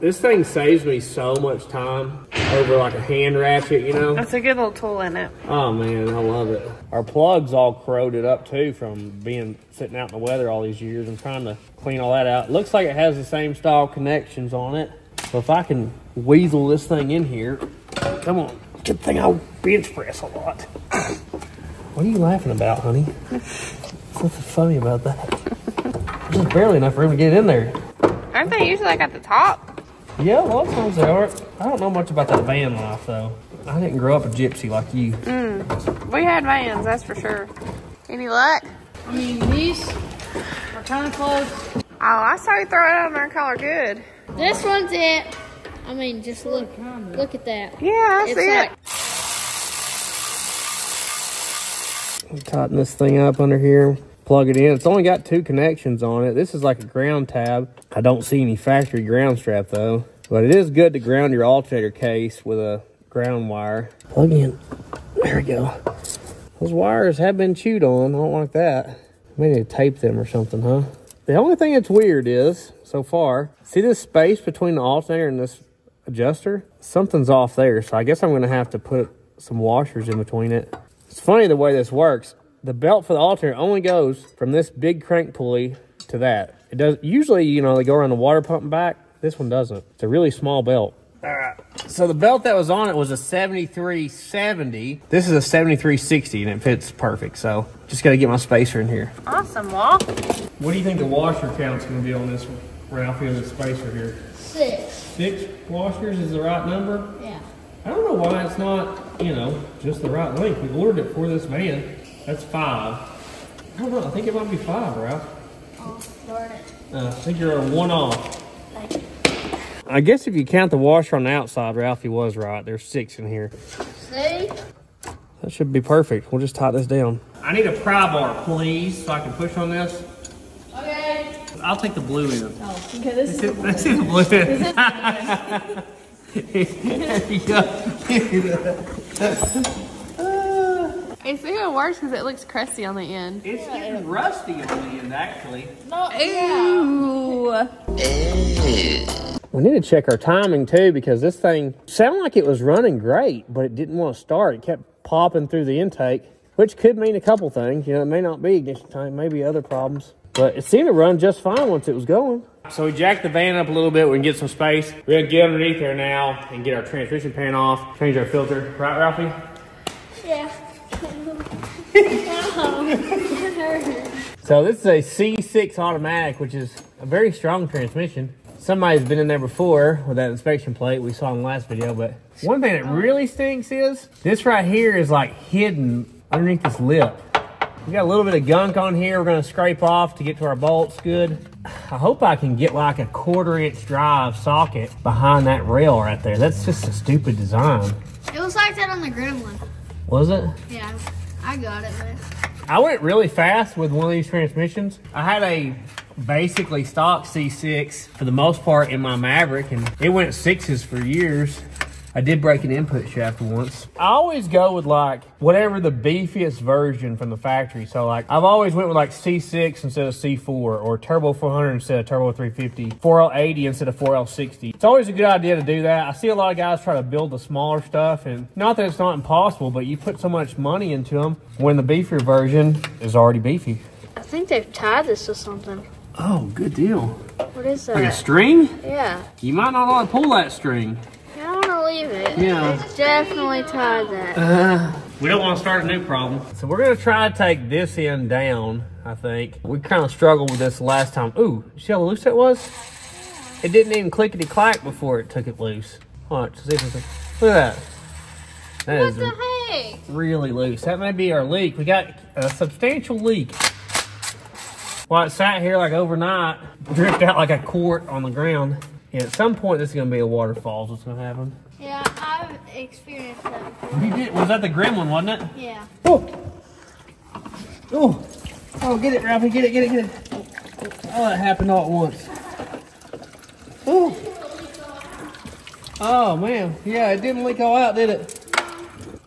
A: This thing saves me so much time over like a hand ratchet, you know?
B: That's a good little tool in it.
A: Oh man, I love it. Our plug's all corroded up too from being sitting out in the weather all these years and trying to clean all that out. Looks like it has the same style connections on it. So if I can weasel this thing in here, come on. Good thing I bench press a lot. What are you laughing about, honey? There's nothing funny about that. There's barely enough room to get in there.
B: Aren't they usually like at the top?
A: Yeah, a lot of times they are. I don't know much about that van life though. I didn't grow up a gypsy like you. Mm.
B: We had vans, that's for sure. Any luck?
D: I mean, these are kind of close.
B: Oh, I saw you throw it out in our color good.
C: This one's it. I mean, just look. Look at that.
B: Yeah, I
C: It's
B: see it.
C: like
A: tighten this thing up under here plug it in. It's only got two connections on it. This is like a ground tab. I don't see any factory ground strap though. But it is good to ground your alternator case with a ground wire. Plug in. There we go. Those wires have been chewed on. I don't like that. We need to tape them or something huh? The only thing that's weird is so far see this space between the alternator and this adjuster? Something's off there so i guess i'm going to have to put some washers in between it. It's funny the way this works. The belt for the alternator only goes from this big crank pulley to that. It does usually, you know, they go around the water pump and back. This one doesn't. It's a really small belt. All right. So the belt that was on it was a 7370. This is a 7360 and it fits perfect. So just got to get my spacer in here.
B: Awesome, Walt.
A: What do you think the washer count's going to be on this one, Ralphie on the spacer here?
C: six.
A: Six washers is the right number?
C: Yeah.
A: I don't know why it's not, you know, just the right length. We ordered it for this man. That's five. I don't know. I think it might be five, Ralph.
C: Oh, darn it.
A: Uh, I think you're a one off. I guess if you count the washer on the outside, Ralphie was right. There's six in here.
C: See?
A: That should be perfect. We'll just tighten this down. I need a pry bar, please, so I can push on this.
C: Okay.
A: I'll take the blue in.
D: Oh, okay, this is
A: Let's see the blue in. There you go.
B: It's even worse because it looks crusty on the end.
A: It's getting rusty at the end, actually.
B: Ooh.
A: We need to check our timing too because this thing sounded like it was running great, but it didn't want to start. It kept popping through the intake, which could mean a couple things. You know, it may not be ignition time, maybe other problems. But it seemed to run just fine once it was going. So we jacked the van up a little bit. We can get some space. We're gonna get underneath there now and get our transmission pan off, change our filter. Right, Ralphie?
C: Yeah.
A: So this is a C6 automatic, which is a very strong transmission. Somebody's been in there before with that inspection plate we saw in the last video, but one thing that really stinks is this right here is like hidden underneath this lip. We got a little bit of gunk on here we're gonna scrape off to get to our bolts good. I hope I can get like a quarter inch drive socket behind that rail right there. That's just a stupid design.
C: It was like that on the Gremlin.
A: Was it?
C: Yeah, I got it, man.
A: I went really fast with one of these transmissions. I had a basically stock C6 for the most part in my Maverick, and it went sixes for years. I did break an input shaft once. I always go with like whatever the beefiest version from the factory. So like I've always went with like C6 instead of C4 or Turbo 400 instead of Turbo 350, 4L80 instead of 4L60. It's always a good idea to do that. I see a lot of guys try to build the smaller stuff and not that it's not impossible, but you put so much money into them when the beefier version is already beefy.
C: I think they've tied this to something.
A: Oh, good deal.
C: What is that?
A: Like a string?
C: Yeah.
A: You might not want to pull that string.
C: I don't want to leave it.
A: Yeah.
C: It's definitely tied that. Uh-huh.
A: We don't want to start a new problem. So we're gonna try to take this end down, I think. We kind of struggled with this last time. Ooh, you see how loose that was? It didn't even clickety clack before it took it loose. Watch, see if it's, look at that. That is
C: What the heck?
A: really loose. That may be our leak. We got a substantial leak. While it sat here like overnight, dripped out like a quart on the ground. And at some point, this is gonna be a waterfall. What's gonna happen.
C: Yeah, I've experienced that before.
A: You did, was that the gremlin, wasn't it?
C: Yeah.
A: Oh, oh, oh! Get it, Ralphie! Get it! Get it! Get it! Oh, that happened all at once. Oh, oh man! Yeah, it didn't leak all out, did it?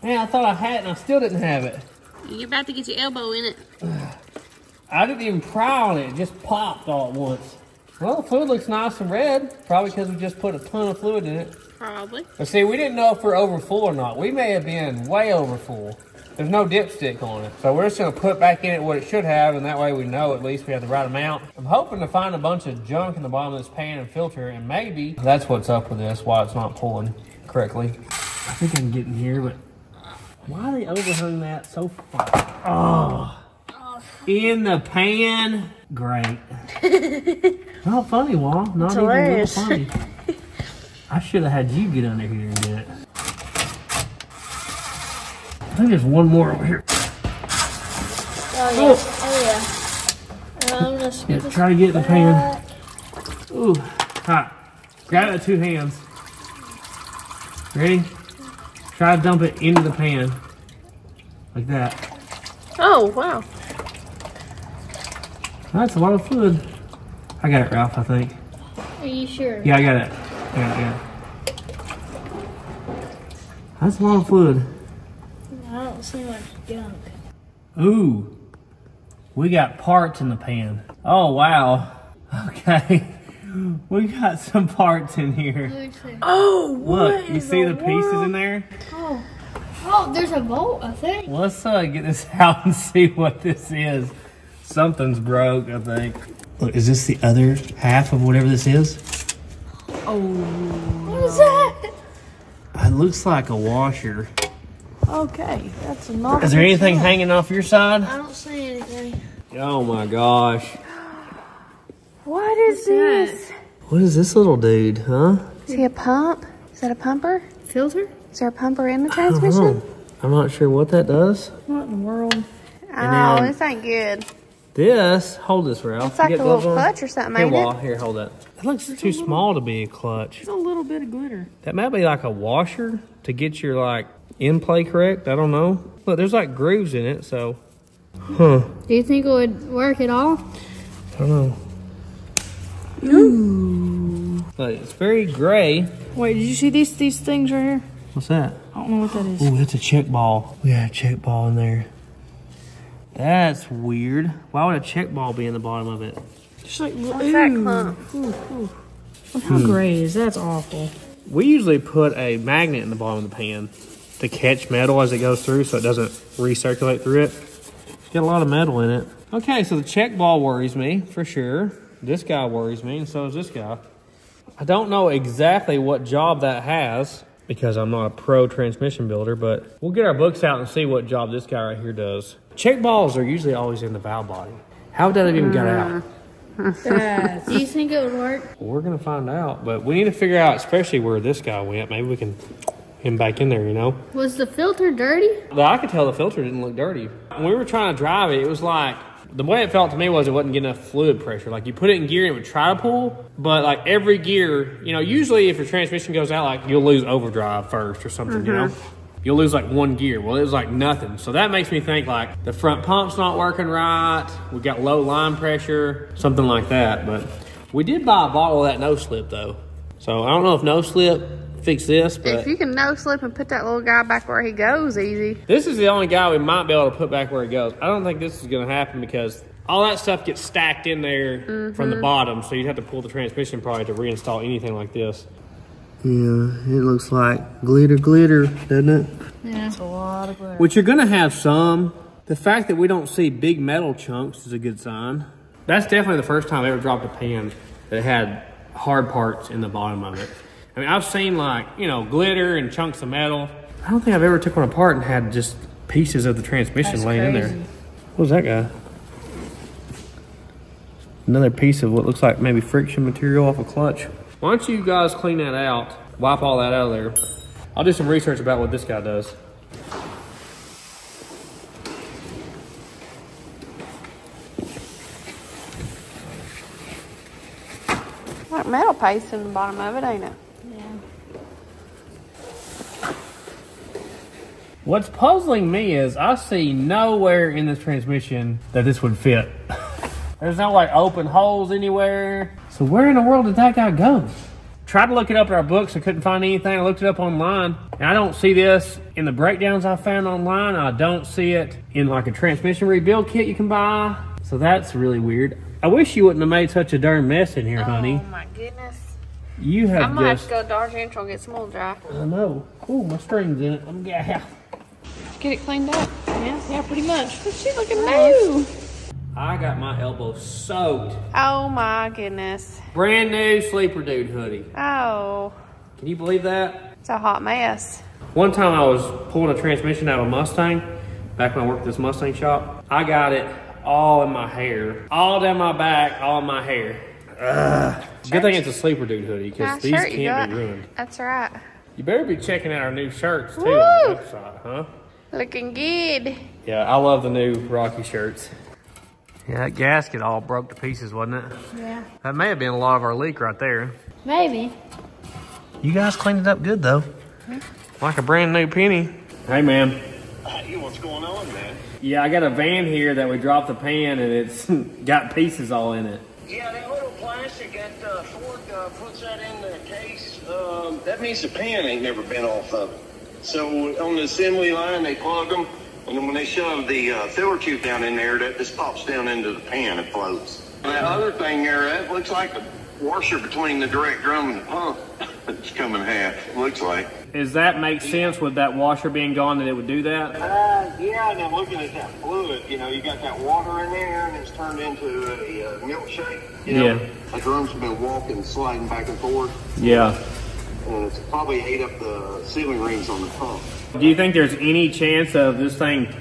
A: Man, I thought I had it, and I still didn't have it.
E: You're about to get your elbow in it.
A: I didn't even pry on it. It just popped all at once. Well, the fluid looks nice and red. Probably because we just put a ton of fluid in it.
E: Probably.
A: But see, we didn't know if we're over full or not. We may have been way over full. There's no dipstick on it. So we're just gonna put back in it what it should have, and that way we know at least we have the right amount. I'm hoping to find a bunch of junk in the bottom of this pan and filter, and maybe that's what's up with this, why it's not pulling correctly. I think I can get in here, but why they overhung that so far? Oh. In the pan? Great. not funny, Wall. Not even real
B: hilarious.
A: funny. I should have had you get under here and get it. I think there's one more over here.
D: Oh yeah. Oh, oh yeah. I'm gonna
A: Yeah, try to get in the pan. Ooh, hot. Grab it with two hands. Ready? Try to dump it into the pan. Like that.
B: Oh, wow.
A: That's a lot of fluid. I got it, Ralph, I think.
D: Are you sure?
A: Yeah, I got it. I got it, I got it. That's a lot of food.
D: I don't see much junk.
A: Ooh, we got parts in the pan. Oh, wow. Okay. We got some parts in here.
D: Let me see.
B: Oh,
A: Look, you see the pieces in there?
D: Oh. Oh, there's a bolt, I think.
A: Let's uh, get this out and see what this is. Something's broke, I think. Look, is this the other half of whatever this is?
D: Oh what is that?
A: It looks like a washer.
B: Okay, that's not.
A: Is there anything hanging off your side?
D: I don't see anything.
A: Oh my gosh.
B: What is this?
A: What is this little dude, huh?
B: Is he a pump? Is that a pumper?
D: Filter?
B: Is there a pumper in the transmission?
A: I'm not sure what that does.
B: What in the world? Oh,
A: then-
B: this ain't good.
A: This, hold this, Ralph.
B: It's like a little
A: gloves on?
B: clutch or something,
A: Here,
B: ain't
A: Wall,
B: it?
A: here, hold that. It looks too small to be a clutch.
B: It's a little bit of glitter.
A: That might be like a washer to get your like in play correct. I don't know. Look, there's like grooves in it, so huh?
D: Do you think it would work at all?
A: I don't know. But it's very gray.
B: Wait, did you see these these things right here?
A: What's that?
B: I don't know what that is.
A: Oh, that's a check ball. We got a check ball in there. That's weird. Why would a check ball be in the bottom of it?
B: Just like
E: What's that clump?
B: how hmm. gray is that's awful.
A: We usually put a magnet in the bottom of the pan to catch metal as it goes through so it doesn't recirculate through it. It's got a lot of metal in it. Okay, so the check ball worries me for sure. This guy worries me, and so does this guy. I don't know exactly what job that has because I'm not a pro transmission builder, but we'll get our books out and see what job this guy right here does. Check balls are usually always in the valve body. How would that have even got out? Hmm.
D: Do you think it would work?
A: We're gonna find out, but we need to figure out, especially where this guy went. Maybe we can him back in there. You know,
D: Was the filter dirty?
A: Well, I could tell the filter didn't look dirty. When we were trying to drive it, it was like the way it felt to me was it wasn't getting enough fluid pressure. Like you put it in gear and it would try to pull, but like every gear, you know, usually if your transmission goes out, like you'll lose overdrive first or something. You know. Mm-hmm. You'll lose like one gear. Well, it was like nothing. So that makes me think like the front pump's not working right. We got low line pressure, something like that. But we did buy a bottle of that no slip though. So I don't know if no slip fix this, but
B: If you can no slip and put that little guy back where he goes easy.
A: this is the only guy we might be able to put back where he goes. I don't think this is going to happen because all that stuff gets stacked in there from the mm-hmm. bottom, so you'd have to pull the transmission probably to reinstall anything like this. Yeah, it looks like glitter, glitter, doesn't it? Yeah.
B: That's a lot of glitter.
A: Which you're going to have some. The fact that we don't see big metal chunks is a good sign. That's definitely the first time I ever dropped a pan that had hard parts in the bottom of it. I mean, I've seen like, you know, glitter and chunks of metal. I don't think I've ever took one apart and had just pieces of the transmission
B: That's
A: laying in there. What was that guy? Another piece of what looks like maybe friction material off a clutch. Why don't you guys clean that out, wipe all that out of there. I'll do some research about what this guy does.
B: Like metal paste in the bottom of it, ain't it? Yeah.
A: What's puzzling me is I see nowhere in this transmission that this would fit. There's no like open holes anywhere. So where in the world did that guy go? tried to look it up in our books. I couldn't find anything. I looked it up online. And I don't see this in the breakdowns I found online. I don't see it in like a transmission rebuild kit you can buy. So that's really weird. I wish you wouldn't have made such a darn mess in here, honey.
B: Oh my goodness.
A: You have
B: I
A: have
B: might have
A: just.
B: to go to Dollar General and get some oil dry.
A: I know. Oh, my string's in it. Let me get out.
E: Get it cleaned up. Yeah, yeah, pretty much.
B: But she looking new.
A: I got my elbow soaked.
B: Oh my goodness.
A: Brand new sleeper dude hoodie.
B: Oh,
A: Can you believe that?
B: it's a hot mess.
A: One time I was pulling a transmission out of a Mustang, back when I worked at this Mustang shop. I got it all in my hair, all down my back, all in my hair. Ugh. Good thing it's a sleeper dude hoodie because these can't be ruined.
B: That's right.
A: You better be checking out our new shirts too
B: Woo!
A: on the website, huh?
B: Looking good.
A: Yeah, I love the new Rocky shirts. Yeah, that gasket all broke to pieces, wasn't it?
D: Yeah.
A: That may have been a lot of our leak right there.
D: Maybe.
A: You guys cleaned it up good though. Like a brand new penny. Hey man.
F: Hey, what's going on, man?
A: Yeah, I got a van here that we dropped the pan and it's got pieces all in it.
F: Yeah, that little plastic that uh, Ford uh, puts that in the case, um, that means the pan ain't never been off of it. So on the assembly line, they plug them, and then when they shove the uh, filler tube down in there, that just pops down into the pan and floats. And that other thing there, that looks like the washer between the direct drum and the pump. it's coming half, looks like.
A: Does that make sense with that washer being gone that it would do that?
F: Uh, yeah, and I'm looking at that fluid. You know, you got that water in there, and it's turned into a uh, milkshake. You know?
A: Yeah.
F: The drum's been walking, sliding back and forth,
A: Yeah.
F: And it's probably ate up the sealing rings on the pump.
A: Do you think there's any chance of this thing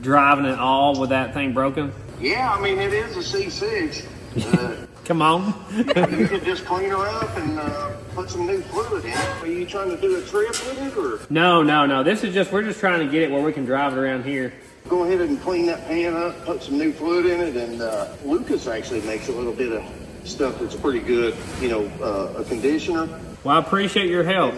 A: driving at all with that thing broken?
F: Yeah, I mean, it is a C6. Uh,
A: Come on.
F: you could just clean her up and uh, put some new fluid in. Are you trying to do a trip with it, or
A: no, no, no. This is just, we're just trying to get it where we can drive it around here.
F: go ahead and clean that pan up, put some new fluid in it, and uh, Lucas actually makes a little bit of stuff that's pretty good. You know, uh, a conditioner.
A: Well, I appreciate your help.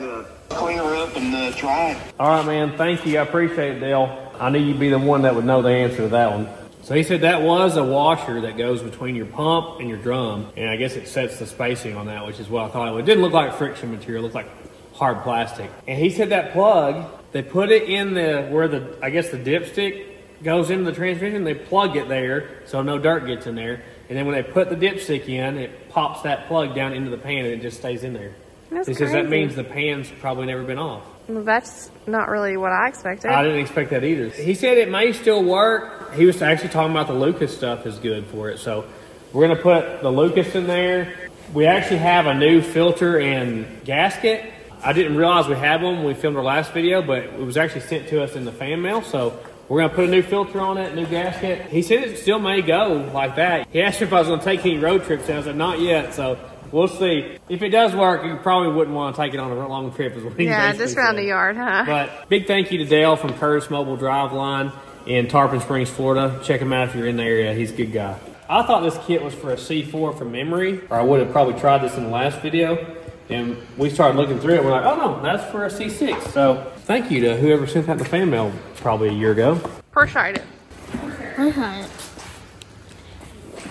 F: Clean her up and uh, try it.
A: All right, man. Thank you. I appreciate it, Dale. I knew you'd be the one that would know the answer to that one. So he said that was a washer that goes between your pump and your drum, and I guess it sets the spacing on that, which is what I thought it would. It didn't look like friction material; it looked like hard plastic. And he said that plug, they put it in the where the I guess the dipstick goes into the transmission. They plug it there so no dirt gets in there, and then when they put the dipstick in, it pops that plug down into the pan and it just stays in there.
B: That's
A: he says that means the pan's probably never been off.
B: Well, that's not really what I expected.
A: I didn't expect that either. He said it may still work. He was actually talking about the Lucas stuff is good for it. So we're going to put the Lucas in there. We actually have a new filter and gasket. I didn't realize we had one when we filmed our last video, but it was actually sent to us in the fan mail. So we're going to put a new filter on it, new gasket. He said it still may go like that. He asked if I was going to take any road trips, and I said not yet. So we'll see. If it does work, you probably wouldn't want to take it on a long trip as well.
B: yeah, just around the yard, huh?
A: But big thank you to Dale from Curtis Mobile Drive Line in Tarpon Springs, Florida. Check him out if you're in the area. He's a good guy. I thought this kit was for a C4 from memory, or I would have probably tried this in the last video. And we started looking through it. We're like, oh no, that's for a C6. So thank you to whoever sent that in the fan mail probably a year ago.
B: Appreciate it.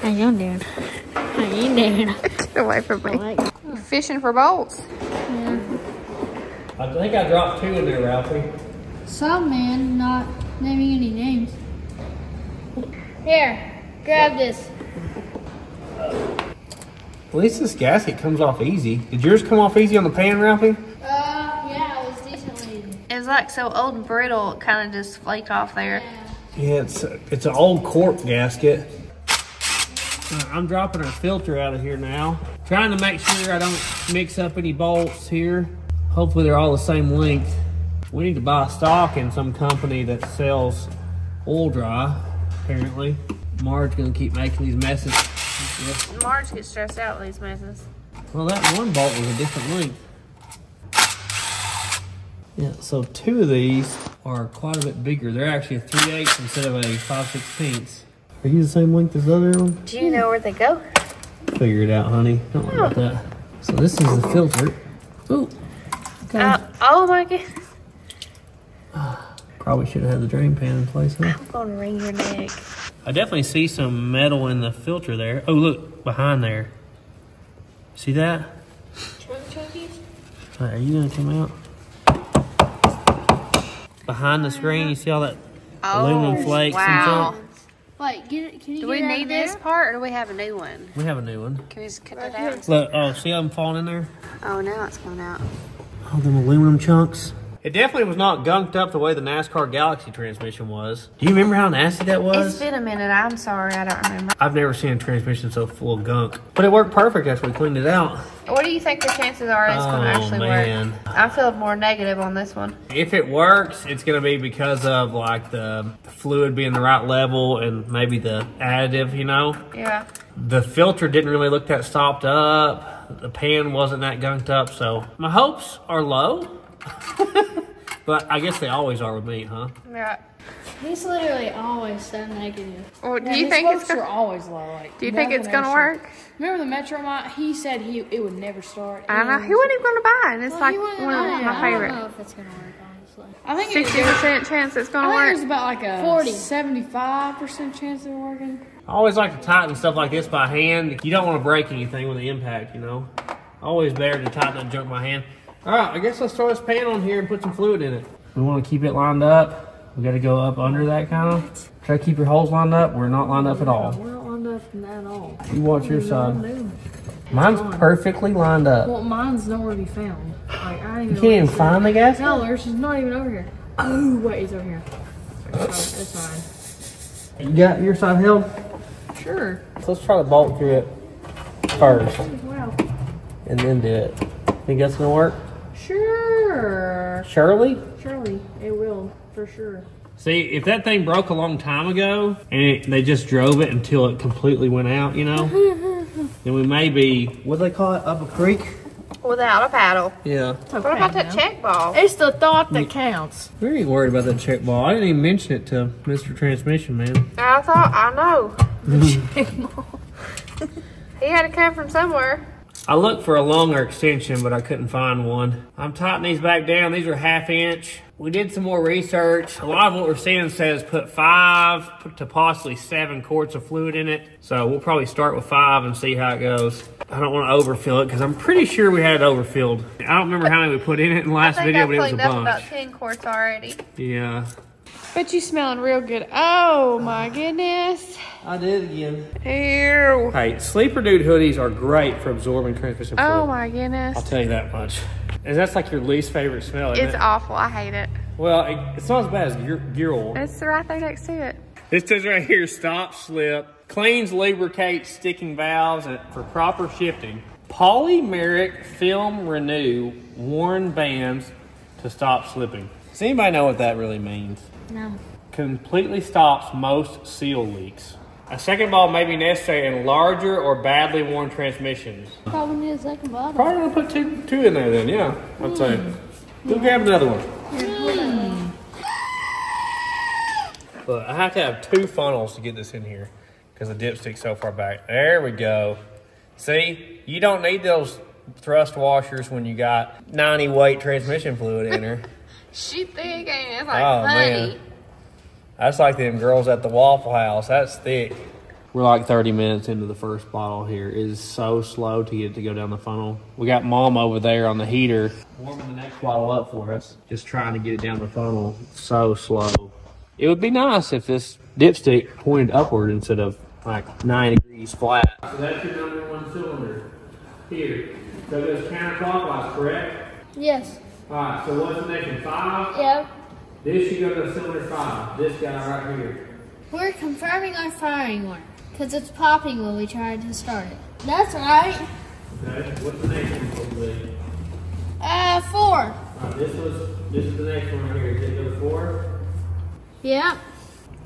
C: How you doing? How you doing?
B: Get away from me. Fishing for bolts.
A: I think I dropped two in there, Ralphie.
D: Some man not naming any names. Here, grab this.
A: At least this gasket comes off easy. Did yours come off easy on the pan, Ralphie?
D: Uh, yeah, it was decently.
B: It was like so old and brittle, it kind of just flaked off there.
A: Yeah, it's it's an old cork gasket. Uh, I'm dropping our filter out of here now. Trying to make sure I don't mix up any bolts here. Hopefully they're all the same length. We need to buy stock in some company that sells oil dry, apparently. Marge gonna keep making these messes. Yeah.
B: Marge gets stressed out with these messes.
A: Well, that one bolt was a different length. Yeah, so two of these are quite a bit bigger. They're actually a 3 8 instead of a 5 16 Are you the same length as the other one?
B: Do you know where they go?
A: Figure it out, honey. Don't worry about that. So this is the filter. Ooh. Okay.
B: Uh, oh my goodness.
A: Probably should have had the drain pan in place, huh?
B: I'm going to wring your neck.
A: I definitely see some metal in the filter there. Oh, look, behind there. See that?
B: Chunky chunkies?
A: Are you gonna come out? Behind the screen, you see all that aluminum flakes
B: wow.
A: and stuff?
D: Wait, get it. Can you
E: Do
D: get
E: we
D: it out
E: need this part or do we have a new one?
A: We have a new one.
E: Can we just cut that out?
A: Look, oh, see how I'm falling in there?
E: Oh, now it's coming out.
A: All them aluminum chunks. It definitely was not gunked up the way the NASCAR Galaxie transmission was. Do you remember how nasty that was?
E: It's been a minute. I'm sorry. I don't remember.
A: I've never seen a transmission so full of gunk. But it worked perfect after we cleaned it out.
E: What do you think the chances are it's going
A: Oh,
E: to actually
A: man.
E: work? I feel more negative on this one.
A: If it works, it's going to be because of like the, the fluid being the right level and maybe the additive, you know?
E: Yeah.
A: The filter didn't really look that stopped up. The pan wasn't that gunked up, so my hopes are low. but I guess they always are with me, huh?
E: Yeah.
D: He's literally always so negative.
B: Well, do
G: Yeah,
B: you think it's gonna?
G: are always low. Like,
B: Do you think it's gonna
G: ever starts.
B: work?
G: Remember the Metro Mite? He said he it would never start.
B: I don't know. he wasn't even gonna buy it? And it's
D: Well,
B: like one of
D: I don't
B: my
D: I don't
B: favorite.
D: know if it's gonna work, honestly.
G: I think
B: Sixty
G: it,
B: percent chance it's gonna
G: think there's about like a
D: 40.
G: 75 percent chance of working.
A: I always like to tighten stuff like this by hand. You don't want to break anything with the impact, you know? Always better to tighten that junk by hand. All right, I guess let's throw this pan on here and put some fluid in it. We want to keep it lined up. We got to go up under that kind of. Try to keep your holes lined up. We're not lined up at all.
G: We're not lined up at all.
A: You watch your side. Mine's perfectly lined up.
G: Well, mine's nowhere to be found. Like I
A: You can't even find the gas.
G: No, there's just not even over here. Oh wait, it's over here. Oh, it's fine.
A: You got your side held?
G: Sure.
A: So let's try to bolt through it first
G: Wow.
A: and then do it. Think that's gonna work?
G: Sure.
A: Surely?
G: Surely it will for sure.
A: See, if that thing broke a long time ago and it, they just drove it until it completely went out, you know, then we may be, what do they call it, up a creek?
E: Without a paddle.
A: Yeah.
E: What about that check ball?
G: It's the thought that mm. counts.
A: We ain't worried about that check ball. I didn't even mention it to Mr. Transmission, man.
E: I thought, I know. Check ball. he had to come from somewhere.
A: I looked for a longer extension, but I couldn't find one. I'm tightening these back down. These are half inch. We did some more research. A lot of what we're seeing says put five to possibly seven quarts of fluid in it. So we'll probably start with five and see how it goes. I don't want to overfill it because I'm pretty sure we had it overfilled. I don't remember how many we put in it in the last video,
E: I
A: but it was a
E: up about
A: bunch.
E: 10 quarts already.
A: Yeah.
B: Bet you smelling real good. Oh my goodness.
A: I did again.
B: Ew.
A: Hey, sleeper dude hoodies are great for absorbing oh, fluid.
B: Oh my goodness.
A: I'll tell you that much. And that's like your least favorite smell,
B: It's
A: it?
B: awful. I hate it.
A: Well, it, it's not as bad as gear, gear oil.
B: It's right there next to it.
A: This says right here, stop slip, cleans, lubricates sticking valves for proper shifting. Polymeric film renew worn bands to stop slipping. Does anybody know what that really means?
D: No.
A: Completely stops most seal leaks. A second ball may be necessary in larger or badly worn transmissions.
D: Probably need a second bottle.
A: Probably gonna put two two in there then, yeah. I'd say. Go mm. grab another one. Mm. Look, I have to have two funnels to get this in here because the dipstick's so far back. There we go. See, you don't need those thrust washers when you got 90 weight transmission fluid in there.
E: She thick and like
A: Oh,
E: honey.
A: man. That's like them girls at the Waffle House. That's thick. We're like 30 minutes into the first bottle here. It is so slow to get it to go down the funnel. We got mom over there on the heater warming the next bottle up for us. Just trying to get it down the funnel. So slow. It would be nice if this dipstick pointed upward instead of like 9 degrees flat. So that's your number one cylinder. Here. So it goes counterclockwise, correct?
D: Yes.
A: Alright, so what's the next one? Five?
D: Yep.
A: This should go to cylinder five. This guy right here.
D: We're confirming our firing work because it's popping when we try to start it. That's right.
A: Okay. What's the next one supposed to be?
D: Uh, four.
A: Alright, this was this is the next one right here. Did it go to four?
D: Yep.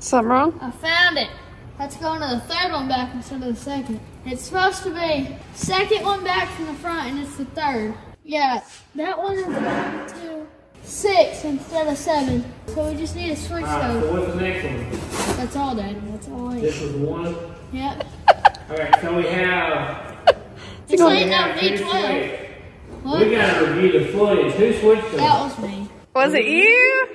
B: Something wrong?
D: I found it. Let's go into the third one back instead of the second. It's supposed to be second one back from the front, and it's the third. Yeah, that one is one, two, six instead of seven. So we just need to switch
A: Alright,
D: those.
A: so what's the next one?
D: That's all, Daddy. That's all I.
A: This was one.
D: Yep.
A: Alright, so we have
D: It's
A: we
D: like now
A: have
D: V12. What?
A: We gotta review the footage. Who switched them?
D: That was me.
B: Was it you?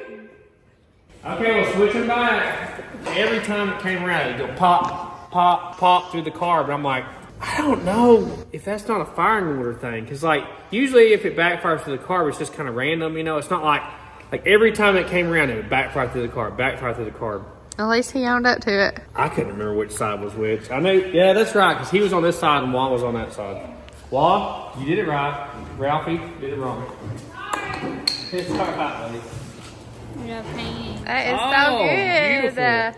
A: Okay, well switch them back. Every time it came around, it'd go pop, pop, pop through the car, but I'm like, I don't know if that's not a firing order thing. Cause like usually if it backfires to the car, it's just kind of random, you know. It's not like like every time it came around, it would backfire through the car, backfire through the car.
B: At least he owned up to it.
A: I couldn't remember which side was which. I knew, yeah, that's right, because he was on this side and Juan was on that side. Juan, you did it right. Ralphie did it wrong. It's all right, buddy.
B: That is
A: Oh,
B: so good.
A: beautiful.
B: Uh,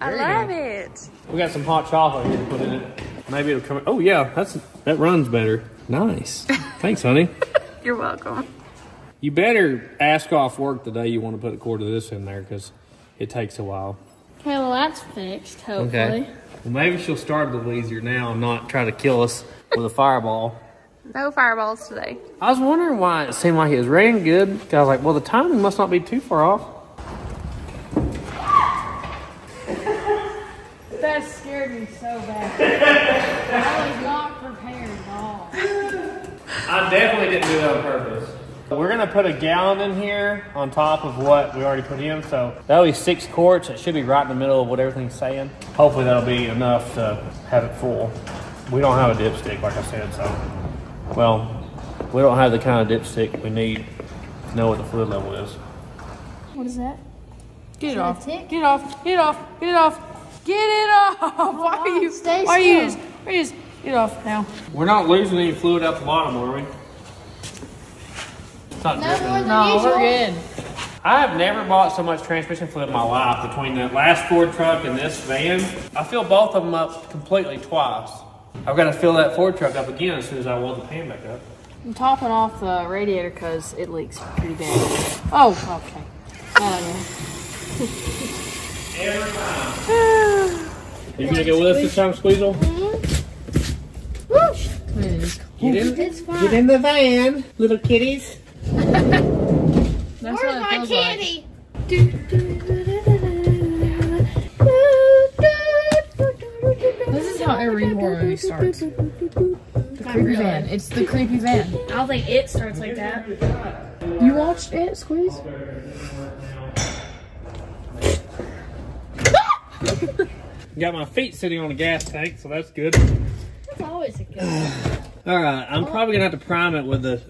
B: I
A: Very
B: love
A: nice.
B: it.
A: We got some hot chocolate here to put in it. Maybe it'll come. Oh yeah, that's that runs better. Nice. Thanks, honey.
B: You're welcome.
A: You better ask off work the day you want to put a quarter of this in there because it takes a while.
D: Okay, well that's fixed, hopefully.
A: Well, maybe she'll start a little easier now and not try to kill us with a fireball.
B: No fireballs today.
A: I was wondering why it seemed like it was raining good. 'cause I was like, well, the timing must not be too far off.
D: That scared me so bad. I was not prepared at all.
A: I definitely didn't do that on purpose. We're gonna put a gallon in here on top of what we already put in, so that'll be six quarts. It should be right in the middle of what everything's saying. Hopefully that'll be enough to have it full. We don't have a dipstick, like I said, so well, we don't have the kind of dipstick we need to know what the fluid level is.
D: What is that?
G: Get it off.
D: tick?
G: Get it off. Get it off. Get it off. Get it off. Why are you?
D: Stay
G: why are you
D: still.
G: just? Why are you just? Get it off now.
A: We're not losing any fluid out the bottom, are we? It's not
D: No more than
G: No,
D: usual.
G: we're good.
A: I have never bought so much transmission fluid in my life between the last Ford truck and this van. I fill both of them up completely twice. I've got to fill that Ford truck up again as soon as I weld the pan back up.
G: I'm topping off the radiator because it leaks pretty bad. Oh, okay.
A: Every time. You gonna go with us this time, Squeezle?
G: yeah. It is.
A: Get in,
D: It's
A: in the van, little kitties.
G: That's
D: Where's
G: what it
D: my
G: feels like.
D: candy?
G: This is how every horror movie starts. The creepy van. It's the creepy van.
D: I don't think it starts like that.
G: You watched it, Squeeze?
A: Got my feet sitting on a gas tank, so that's good.
D: That's always a good
A: All right, I'm probably gonna have to prime it with the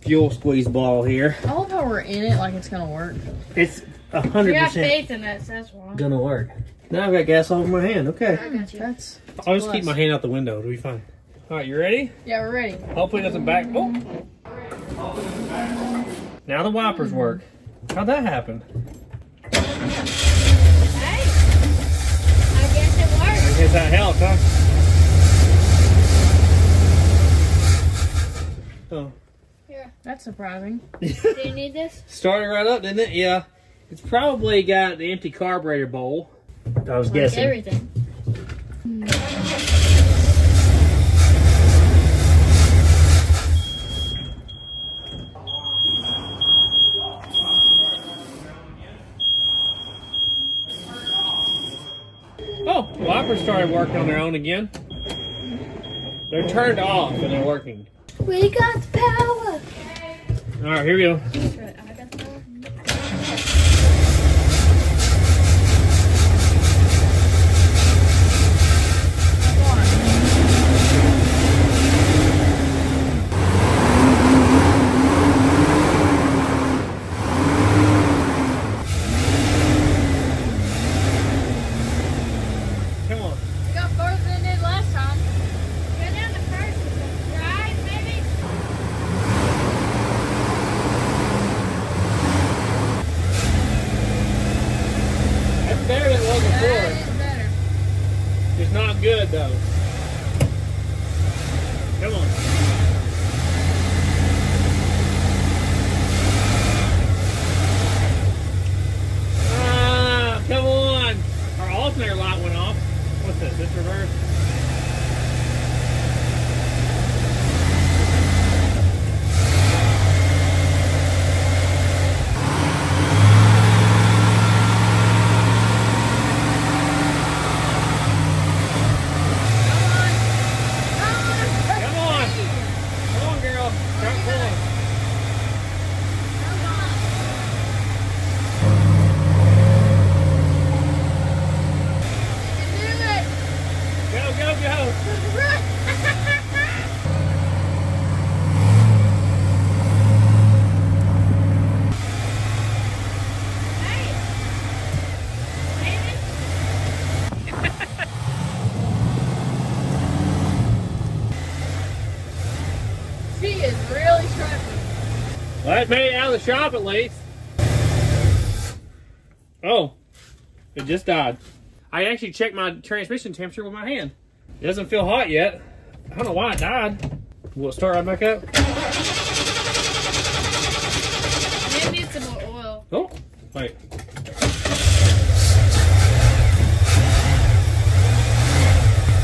A: fuel squeeze ball here.
G: I love how we're in it like it's gonna work.
A: It's a hundred
D: You have faith in us, that's why.
A: gonna work. Now I've got gas all over my hand. Okay, I got you.
G: That's.
A: I'll just keep my hand out the window. It'll be fine. All right, you ready?
G: Yeah, we're ready.
A: Hopefully it doesn't back. Oh. Now the wipers work. How'd that happen?
D: Hey, I guess it worked.
A: I guess that helped, huh? Oh.
G: That's surprising.
D: Do you need this?
A: Started right up, didn't it? Yeah. It's probably got the empty carburetor bowl. I was guessing.
D: Everything. Hmm.
A: Oh, wipers started working on their own again. They're turned off and they're working.
D: We got the power.
A: All right, here we go.
D: I got the power.
A: Come on.
D: Got further than it did last time. Go down the first drive, maybe?
A: That's better than it was
D: That
A: before.
D: is better.
A: It's not good though. Come on. Ah, come on. Our alternator light went off. What's this? This reverse? Come on. Come on, girl. Start pulling. Go, the shop at least. Oh, it just died. I actually checked my transmission temperature with my hand. It doesn't feel hot yet. I don't know why it died. Will it start right back up?
E: Maybe it's some more oil.
A: Oh, wait.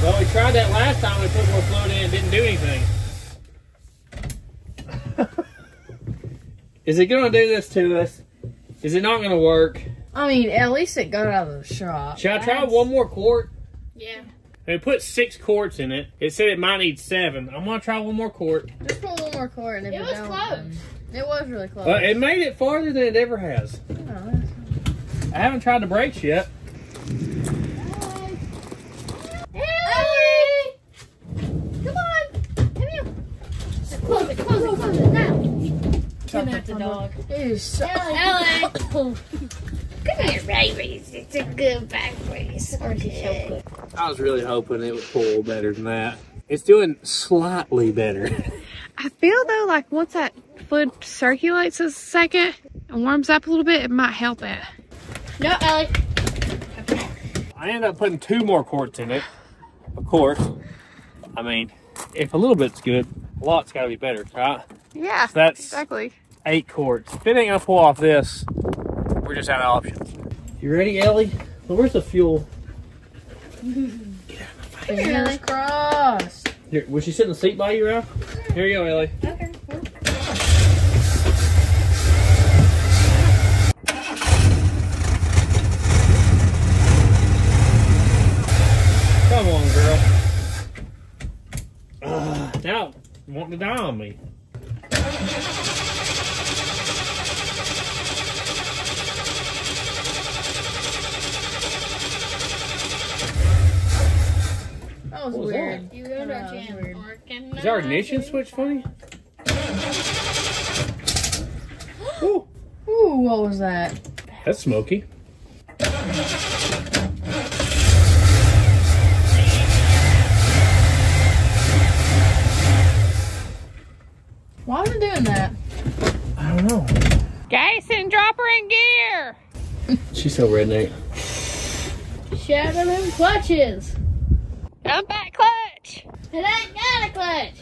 A: Well, we tried that last time. We put more fluid in and didn't do anything. Is it going to do this to us? Is it not going to work?
G: I mean, at least it got out of the shop.
A: Should I try one more quart?
E: Yeah.
A: They put six quarts in it. It said it might need seven. I'm going to try one more quart.
G: Just put one more quart and if
E: It
G: it
E: was
G: don't,
E: close.
G: It was really close.
A: Uh, it made it farther than it ever has.
G: Oh,
A: I haven't tried the brakes yet.
D: Ellie! Come on! Come here! Close it, close it, close it, now!
E: That's a dog.
G: It is so.
D: Ellie!
E: Come here, baby. It's a good back race. Okay.
A: I was really hoping it would pull better than that. It's doing slightly better.
B: I feel though like once that fluid circulates a second and warms up a little bit, it might help it.
D: No, Ellie. Okay.
A: I ended up putting two more quarts in it. Of course. I mean, if a little bit's good, a lot's got to be better, right?
B: Yeah,
A: That's
B: exactly.
A: Eight quarts. If it ain't gonna pull off this, we're just out of options. You ready, Ellie? Well, where's the fuel?
G: Fingers crossed.
A: Here, was she sitting in the seat by you, Ralph? Here you go, Ellie. Okay. Come on, girl. Uh, now, you want to die on me.
G: That was
A: What was
G: weird.
E: You go to
G: Yeah,
E: our
G: that's weird.
A: Is our ignition switch funny? Ooh,
G: Ooh, what was that?
A: that's smoky.
G: Why am I doing that?
A: I don't know.
B: Jason, drop her in gear.
A: She's so redneck.
D: Shadow them clutches.
B: Come back, clutch.
D: It ain't got a clutch.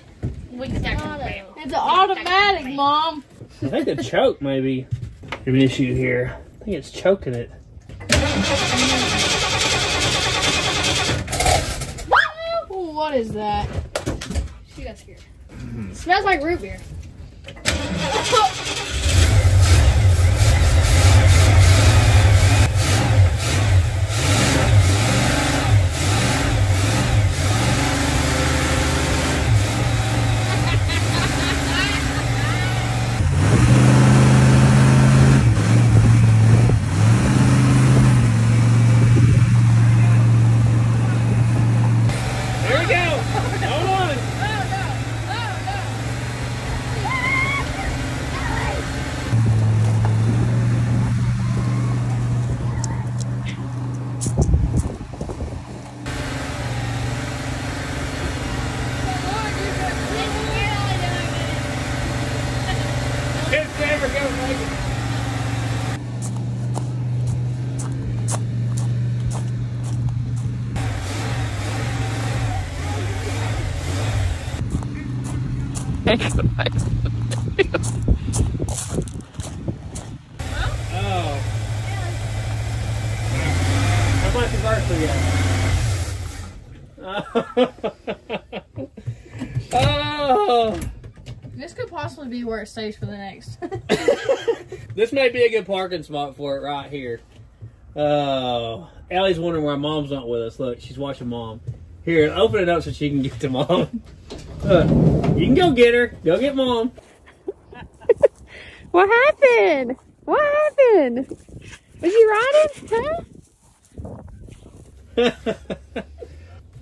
E: We can start from there.
D: It's an automatic, Mom.
A: I think the choke maybe an issue here. I think it's choking it.
D: Ooh, what is that? She got scared. smells like root beer.
A: Here we go. Hold on. It's never gonna make it. Oh. How much is Arthur yet? oh.
G: This could possibly be where it stays for the next.
A: This may be a good parking spot for it right here. Oh. Allie's wondering why mom's not with us. Look, she's watching mom. Here, open it up so she can get to mom. Look, you can go get her. Go get mom.
B: What happened? What happened? Was you riding? Huh?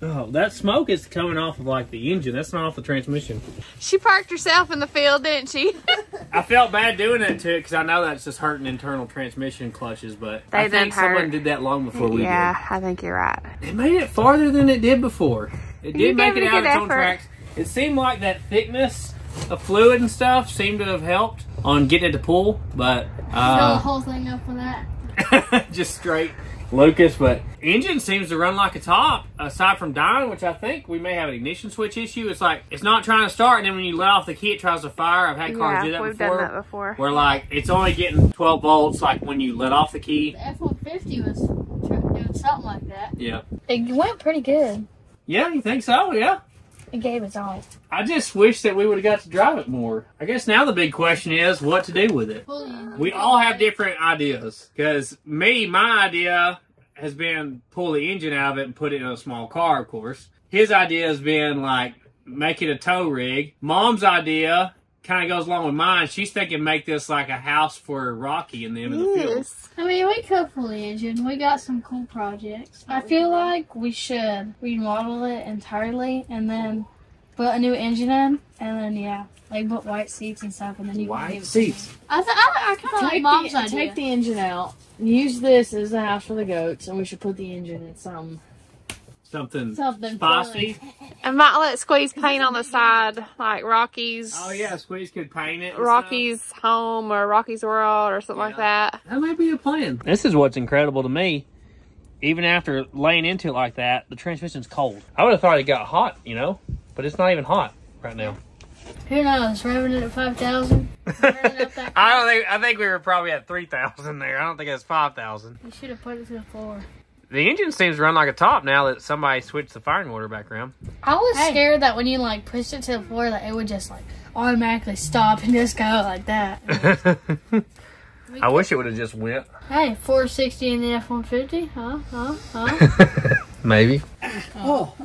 A: Oh, that smoke is coming off of like the engine. That's not off the transmission.
B: She parked herself in the field, didn't she?
A: I felt bad doing that to it because I know that's just hurting internal transmission clutches, but I think
B: hurt.
A: someone did that long before we
B: yeah, I think you're right.
A: It made it farther than it did before. It
B: You
A: did make it
B: it
A: out
B: good
A: its own tracks. It seemed like that thickness of fluid and stuff seemed to have helped on getting it to pull, but
D: Fill the
A: uh,
D: whole thing up with that.
A: just straight Lucas. But engine seems to run like a top, aside from dying, which I think we may have an ignition switch issue. It's like it's not trying to start, and then when you let off the key, it tries to fire. I've had cars
B: Yeah,
A: do that before.
B: we've
A: before.
B: done that before.
A: Where like it's only getting 12 volts, like when you let off the key.
D: The F-150 was doing something like that.
A: Yeah.
C: It went pretty good.
A: Yeah, you think so? Yeah.
C: It gave us all.
A: I just wish that we would have got to drive it more. I guess now the big question is what to do with it. We all have different ideas. Because me, my idea has been pull the engine out of it and put it in a small car, of course. His idea has been like make it a tow rig. Mom's idea kind of goes along with mine. She's thinking make this like a house for Rocky and them in the field.
B: Yes.
D: I mean, we could pull the engine. We got some cool projects.
C: I feel like we should remodel it entirely and then put a new engine in and then yeah, like put white seats and stuff and then you
A: White
C: give
A: seats.
D: I, th- I, I kind of like
G: Take
D: mom's
G: the,
D: idea.
G: take the engine out. Use this as the house for the goats, and we should put the engine in some.
A: Something,
D: Something
A: spicy.
B: I might let Squeeze paint on the side, like Rocky's.
A: Oh yeah, Squeeze could paint it. and stuff.
B: Rocky's home or Rocky's world or something like that.
A: That might be a plan. This is what's incredible to me. Even after laying into it like that, the transmission's cold. I would have thought it got hot, you know, but it's not even hot right now.
D: Who knows? Revving it at 5,000. Burning up that
A: I don't think. I think we were probably at three thousand there. I don't think it's five thousand.
D: You should have put it to the floor.
A: The engine seems to run like a top now that somebody switched the firing order back around.
C: I was
D: Hey.
C: scared that when you like pushed it to the floor that it would just like automatically stop and just go like that.
A: I wish it would have just went.
D: Hey, 460 in the F-150? Huh? Huh? Huh?
A: Maybe. Oh.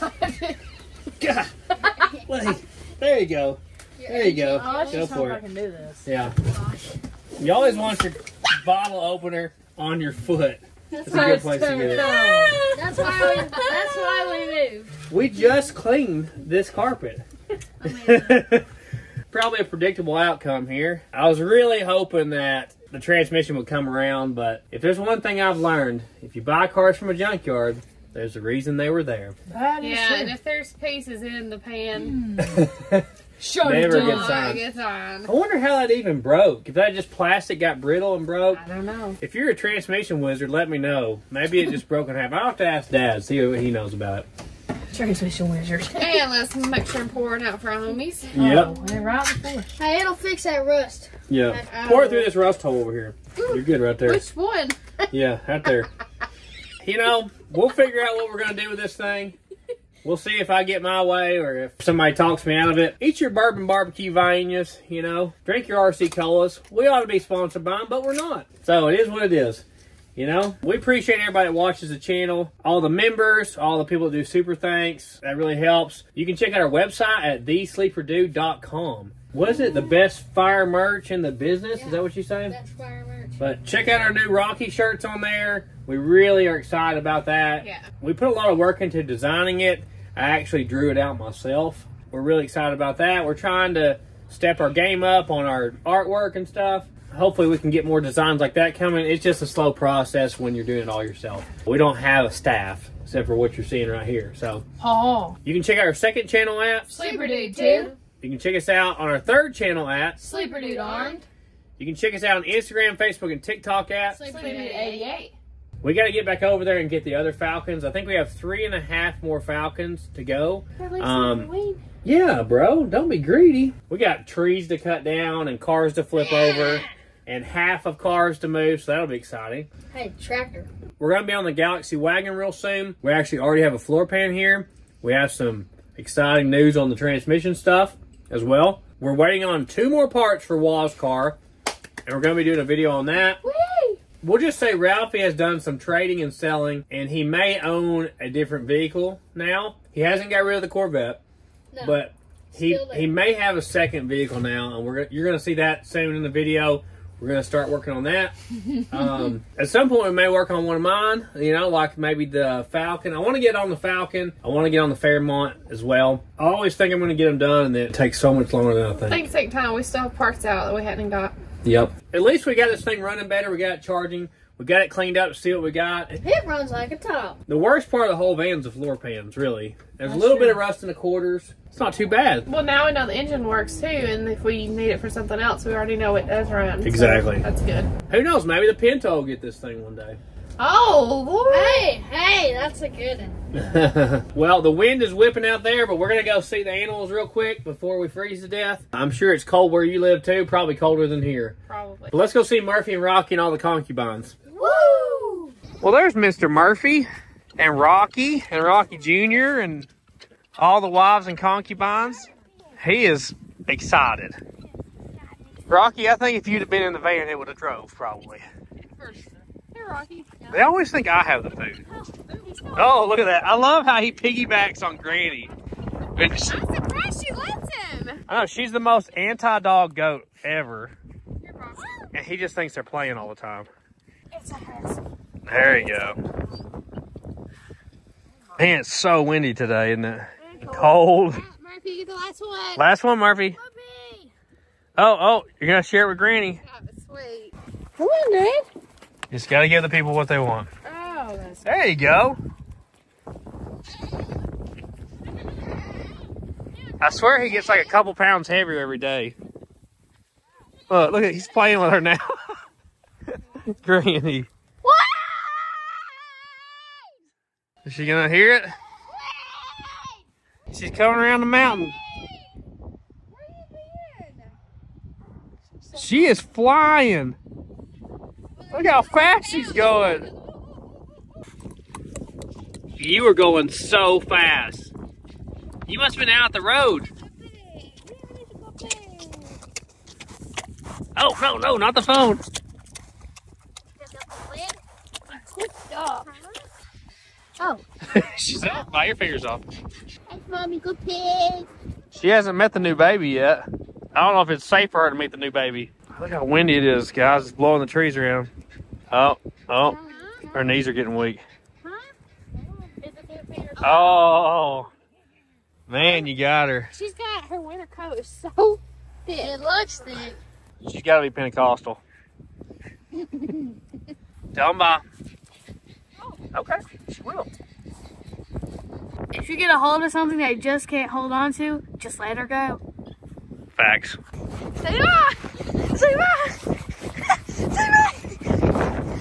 A: God. There you go. There you go.
G: Oh,
A: Go
G: just hope
A: for
G: I can do this.
A: Yeah. You always want your bottle opener on your foot. That's a good place to get it.
D: That's why we, that's why we moved.
A: We just cleaned this carpet. Probably a predictable outcome here. I was really hoping that the transmission would come around, but if there's one thing I've learned, if you buy cars from a junkyard, there's a reason they were there.
G: That is
B: Yeah,
G: true.
B: and if there's pieces in the pan,
G: Shut
A: Never
G: it
A: get
G: down.
A: signed.
B: on.
A: I wonder how that even broke. If that just plastic got brittle and broke.
G: I don't know.
A: If you're a transmission wizard, let me know. Maybe it just broke in half. I'll have to ask Dad, see what he knows about it.
G: Transmission wizard.
B: And let's make sure and pour it out for our homies.
A: Yep.
G: Oh, they're right before.
D: Hey, it'll fix that rust.
A: Yeah. Uh, pour it through this rust hole over here. You're good right there.
B: Which one?
A: Yeah, right there. You know, we'll figure out what we're gonna do with this thing. We'll see if I get my way or if somebody talks me out of it. Eat your bourbon barbecue Viennas, you know. Drink your RC colas. We ought to be sponsored by them, but we're not. So it is what it is. You know, we appreciate everybody that watches the channel, all the members, all the people that do super thanks. That really helps. You can check out our website at thesleeperdude.com. Was it the best fire merch in the business? Is that what you're saying?
D: That's fire merch.
A: But check out our new Rocky shirts on there. We really are excited about that.
B: Yeah.
A: We put a lot of work into designing it. I actually drew it out myself. We're really excited about that. We're trying to step our game up on our artwork and stuff. Hopefully we can get more designs like that coming. It's just a slow process when you're doing it all yourself. We don't have a staff except for what you're seeing right here. So
G: Oh,
A: you can check out our second channel app.
B: Sleeper Dude, 2.
A: You can check us out on our third channel app.
B: Sleeper Dude armed.
A: You can check us out on Instagram, Facebook, and TikTok app.
B: Sleeper Dude 88.
A: We got to get back over there and get the other Falcons. I think we have three and a half more Falcons to go. Um, yeah, bro, don't be greedy. We got trees to cut down and cars to flip over and half of cars to move, so that'll be exciting.
D: Hey, tractor.
A: We're going to be on the Galaxie Wagon real soon. We actually already have a floor pan here. We have some exciting news on the transmission stuff as well. We're waiting on two more parts for Waz car, and we're going to be doing a video on that. We'll just say Ralphie has done some trading and selling, and he may own a different vehicle now. He hasn't got rid of the Corvette,
D: No.
A: but he he may have a second vehicle now, and we're you're going to see that soon in the video. We're going to start working on that. um, at some point, we may work on one of mine. You know, like maybe the Falcon. I want to get on the Falcon. I want to get on the Fairmont as well. I always think I'm going to get them done, and then it takes so much longer than I think.
B: Things take time. We still have parts out that we hadn't got.
A: Yep. At least we got this thing running better. We got it charging. We got it cleaned up to see what we got.
C: It runs like a top.
A: The worst part of the whole van's the floor pans, really. There's a little bit of rust in the quarters. It's not too bad.
B: Well, now we know the engine works too, and if we need it for something else, we already know it does run. so
A: Exactly.
B: that's good.
A: Who knows? Maybe the Pinto will get this thing one day.
B: Oh, boy.
C: Hey, hey, that's a good one.
A: well, the wind is whipping out there, but we're going to go see the animals real quick before we freeze to death. I'm sure it's cold where you live too, probably colder than here.
B: Probably.
A: But let's go see Murphy and Rocky and all the concubines.
C: Woo!
A: Well, there's Mr. Murphy and Rocky and Rocky Jr. and all the wives and concubines. He is excited. Rocky, I think if you'd have been in the van, it would have drove probably.
B: Rocky.
A: They always think I have the food. Oh, oh, oh, look at that. I love how he piggybacks on Granny.
B: I'm surprised she lets him.
A: I know, she's the most anti-dog goat ever. And he just thinks they're playing all the time. It's a There you go. Man, it's so windy today, isn't it? Cold.
B: Murphy, you get the last one.
A: Last one, Murphy. Oh, oh, you're gonna share it with Granny.
B: Sweet.
C: Come on, Dad.
A: Just gotta give the people what they want.
B: Oh, that's
A: There you go. I swear he gets like a couple pounds heavier every day. Look, look at he's playing with her now. Granny. Is she gonna hear it? She's coming around the mountain. She is flying. Look how fast she's going. You were going so fast. You must have been out the road. Oh, no, no, not the phone.
D: Oh,
A: She's out. Bite your fingers off.
D: that's mommy good pig.
A: She hasn't met the new baby yet. I don't know if it's safe for her to meet the new baby. Look how windy it is, guys. It's blowing the trees around. Oh, oh, her knees are getting weak. Oh, man, you got her.
B: She's got her winter coat is so thick.
D: It looks thick.
A: She's got to be Pentecostal. Tell them bye. Oh. Okay, she will.
C: If you get a hold of something that you just can't hold on to, just let her go.
A: Facts. Say bye!
B: Say bye! Say bye!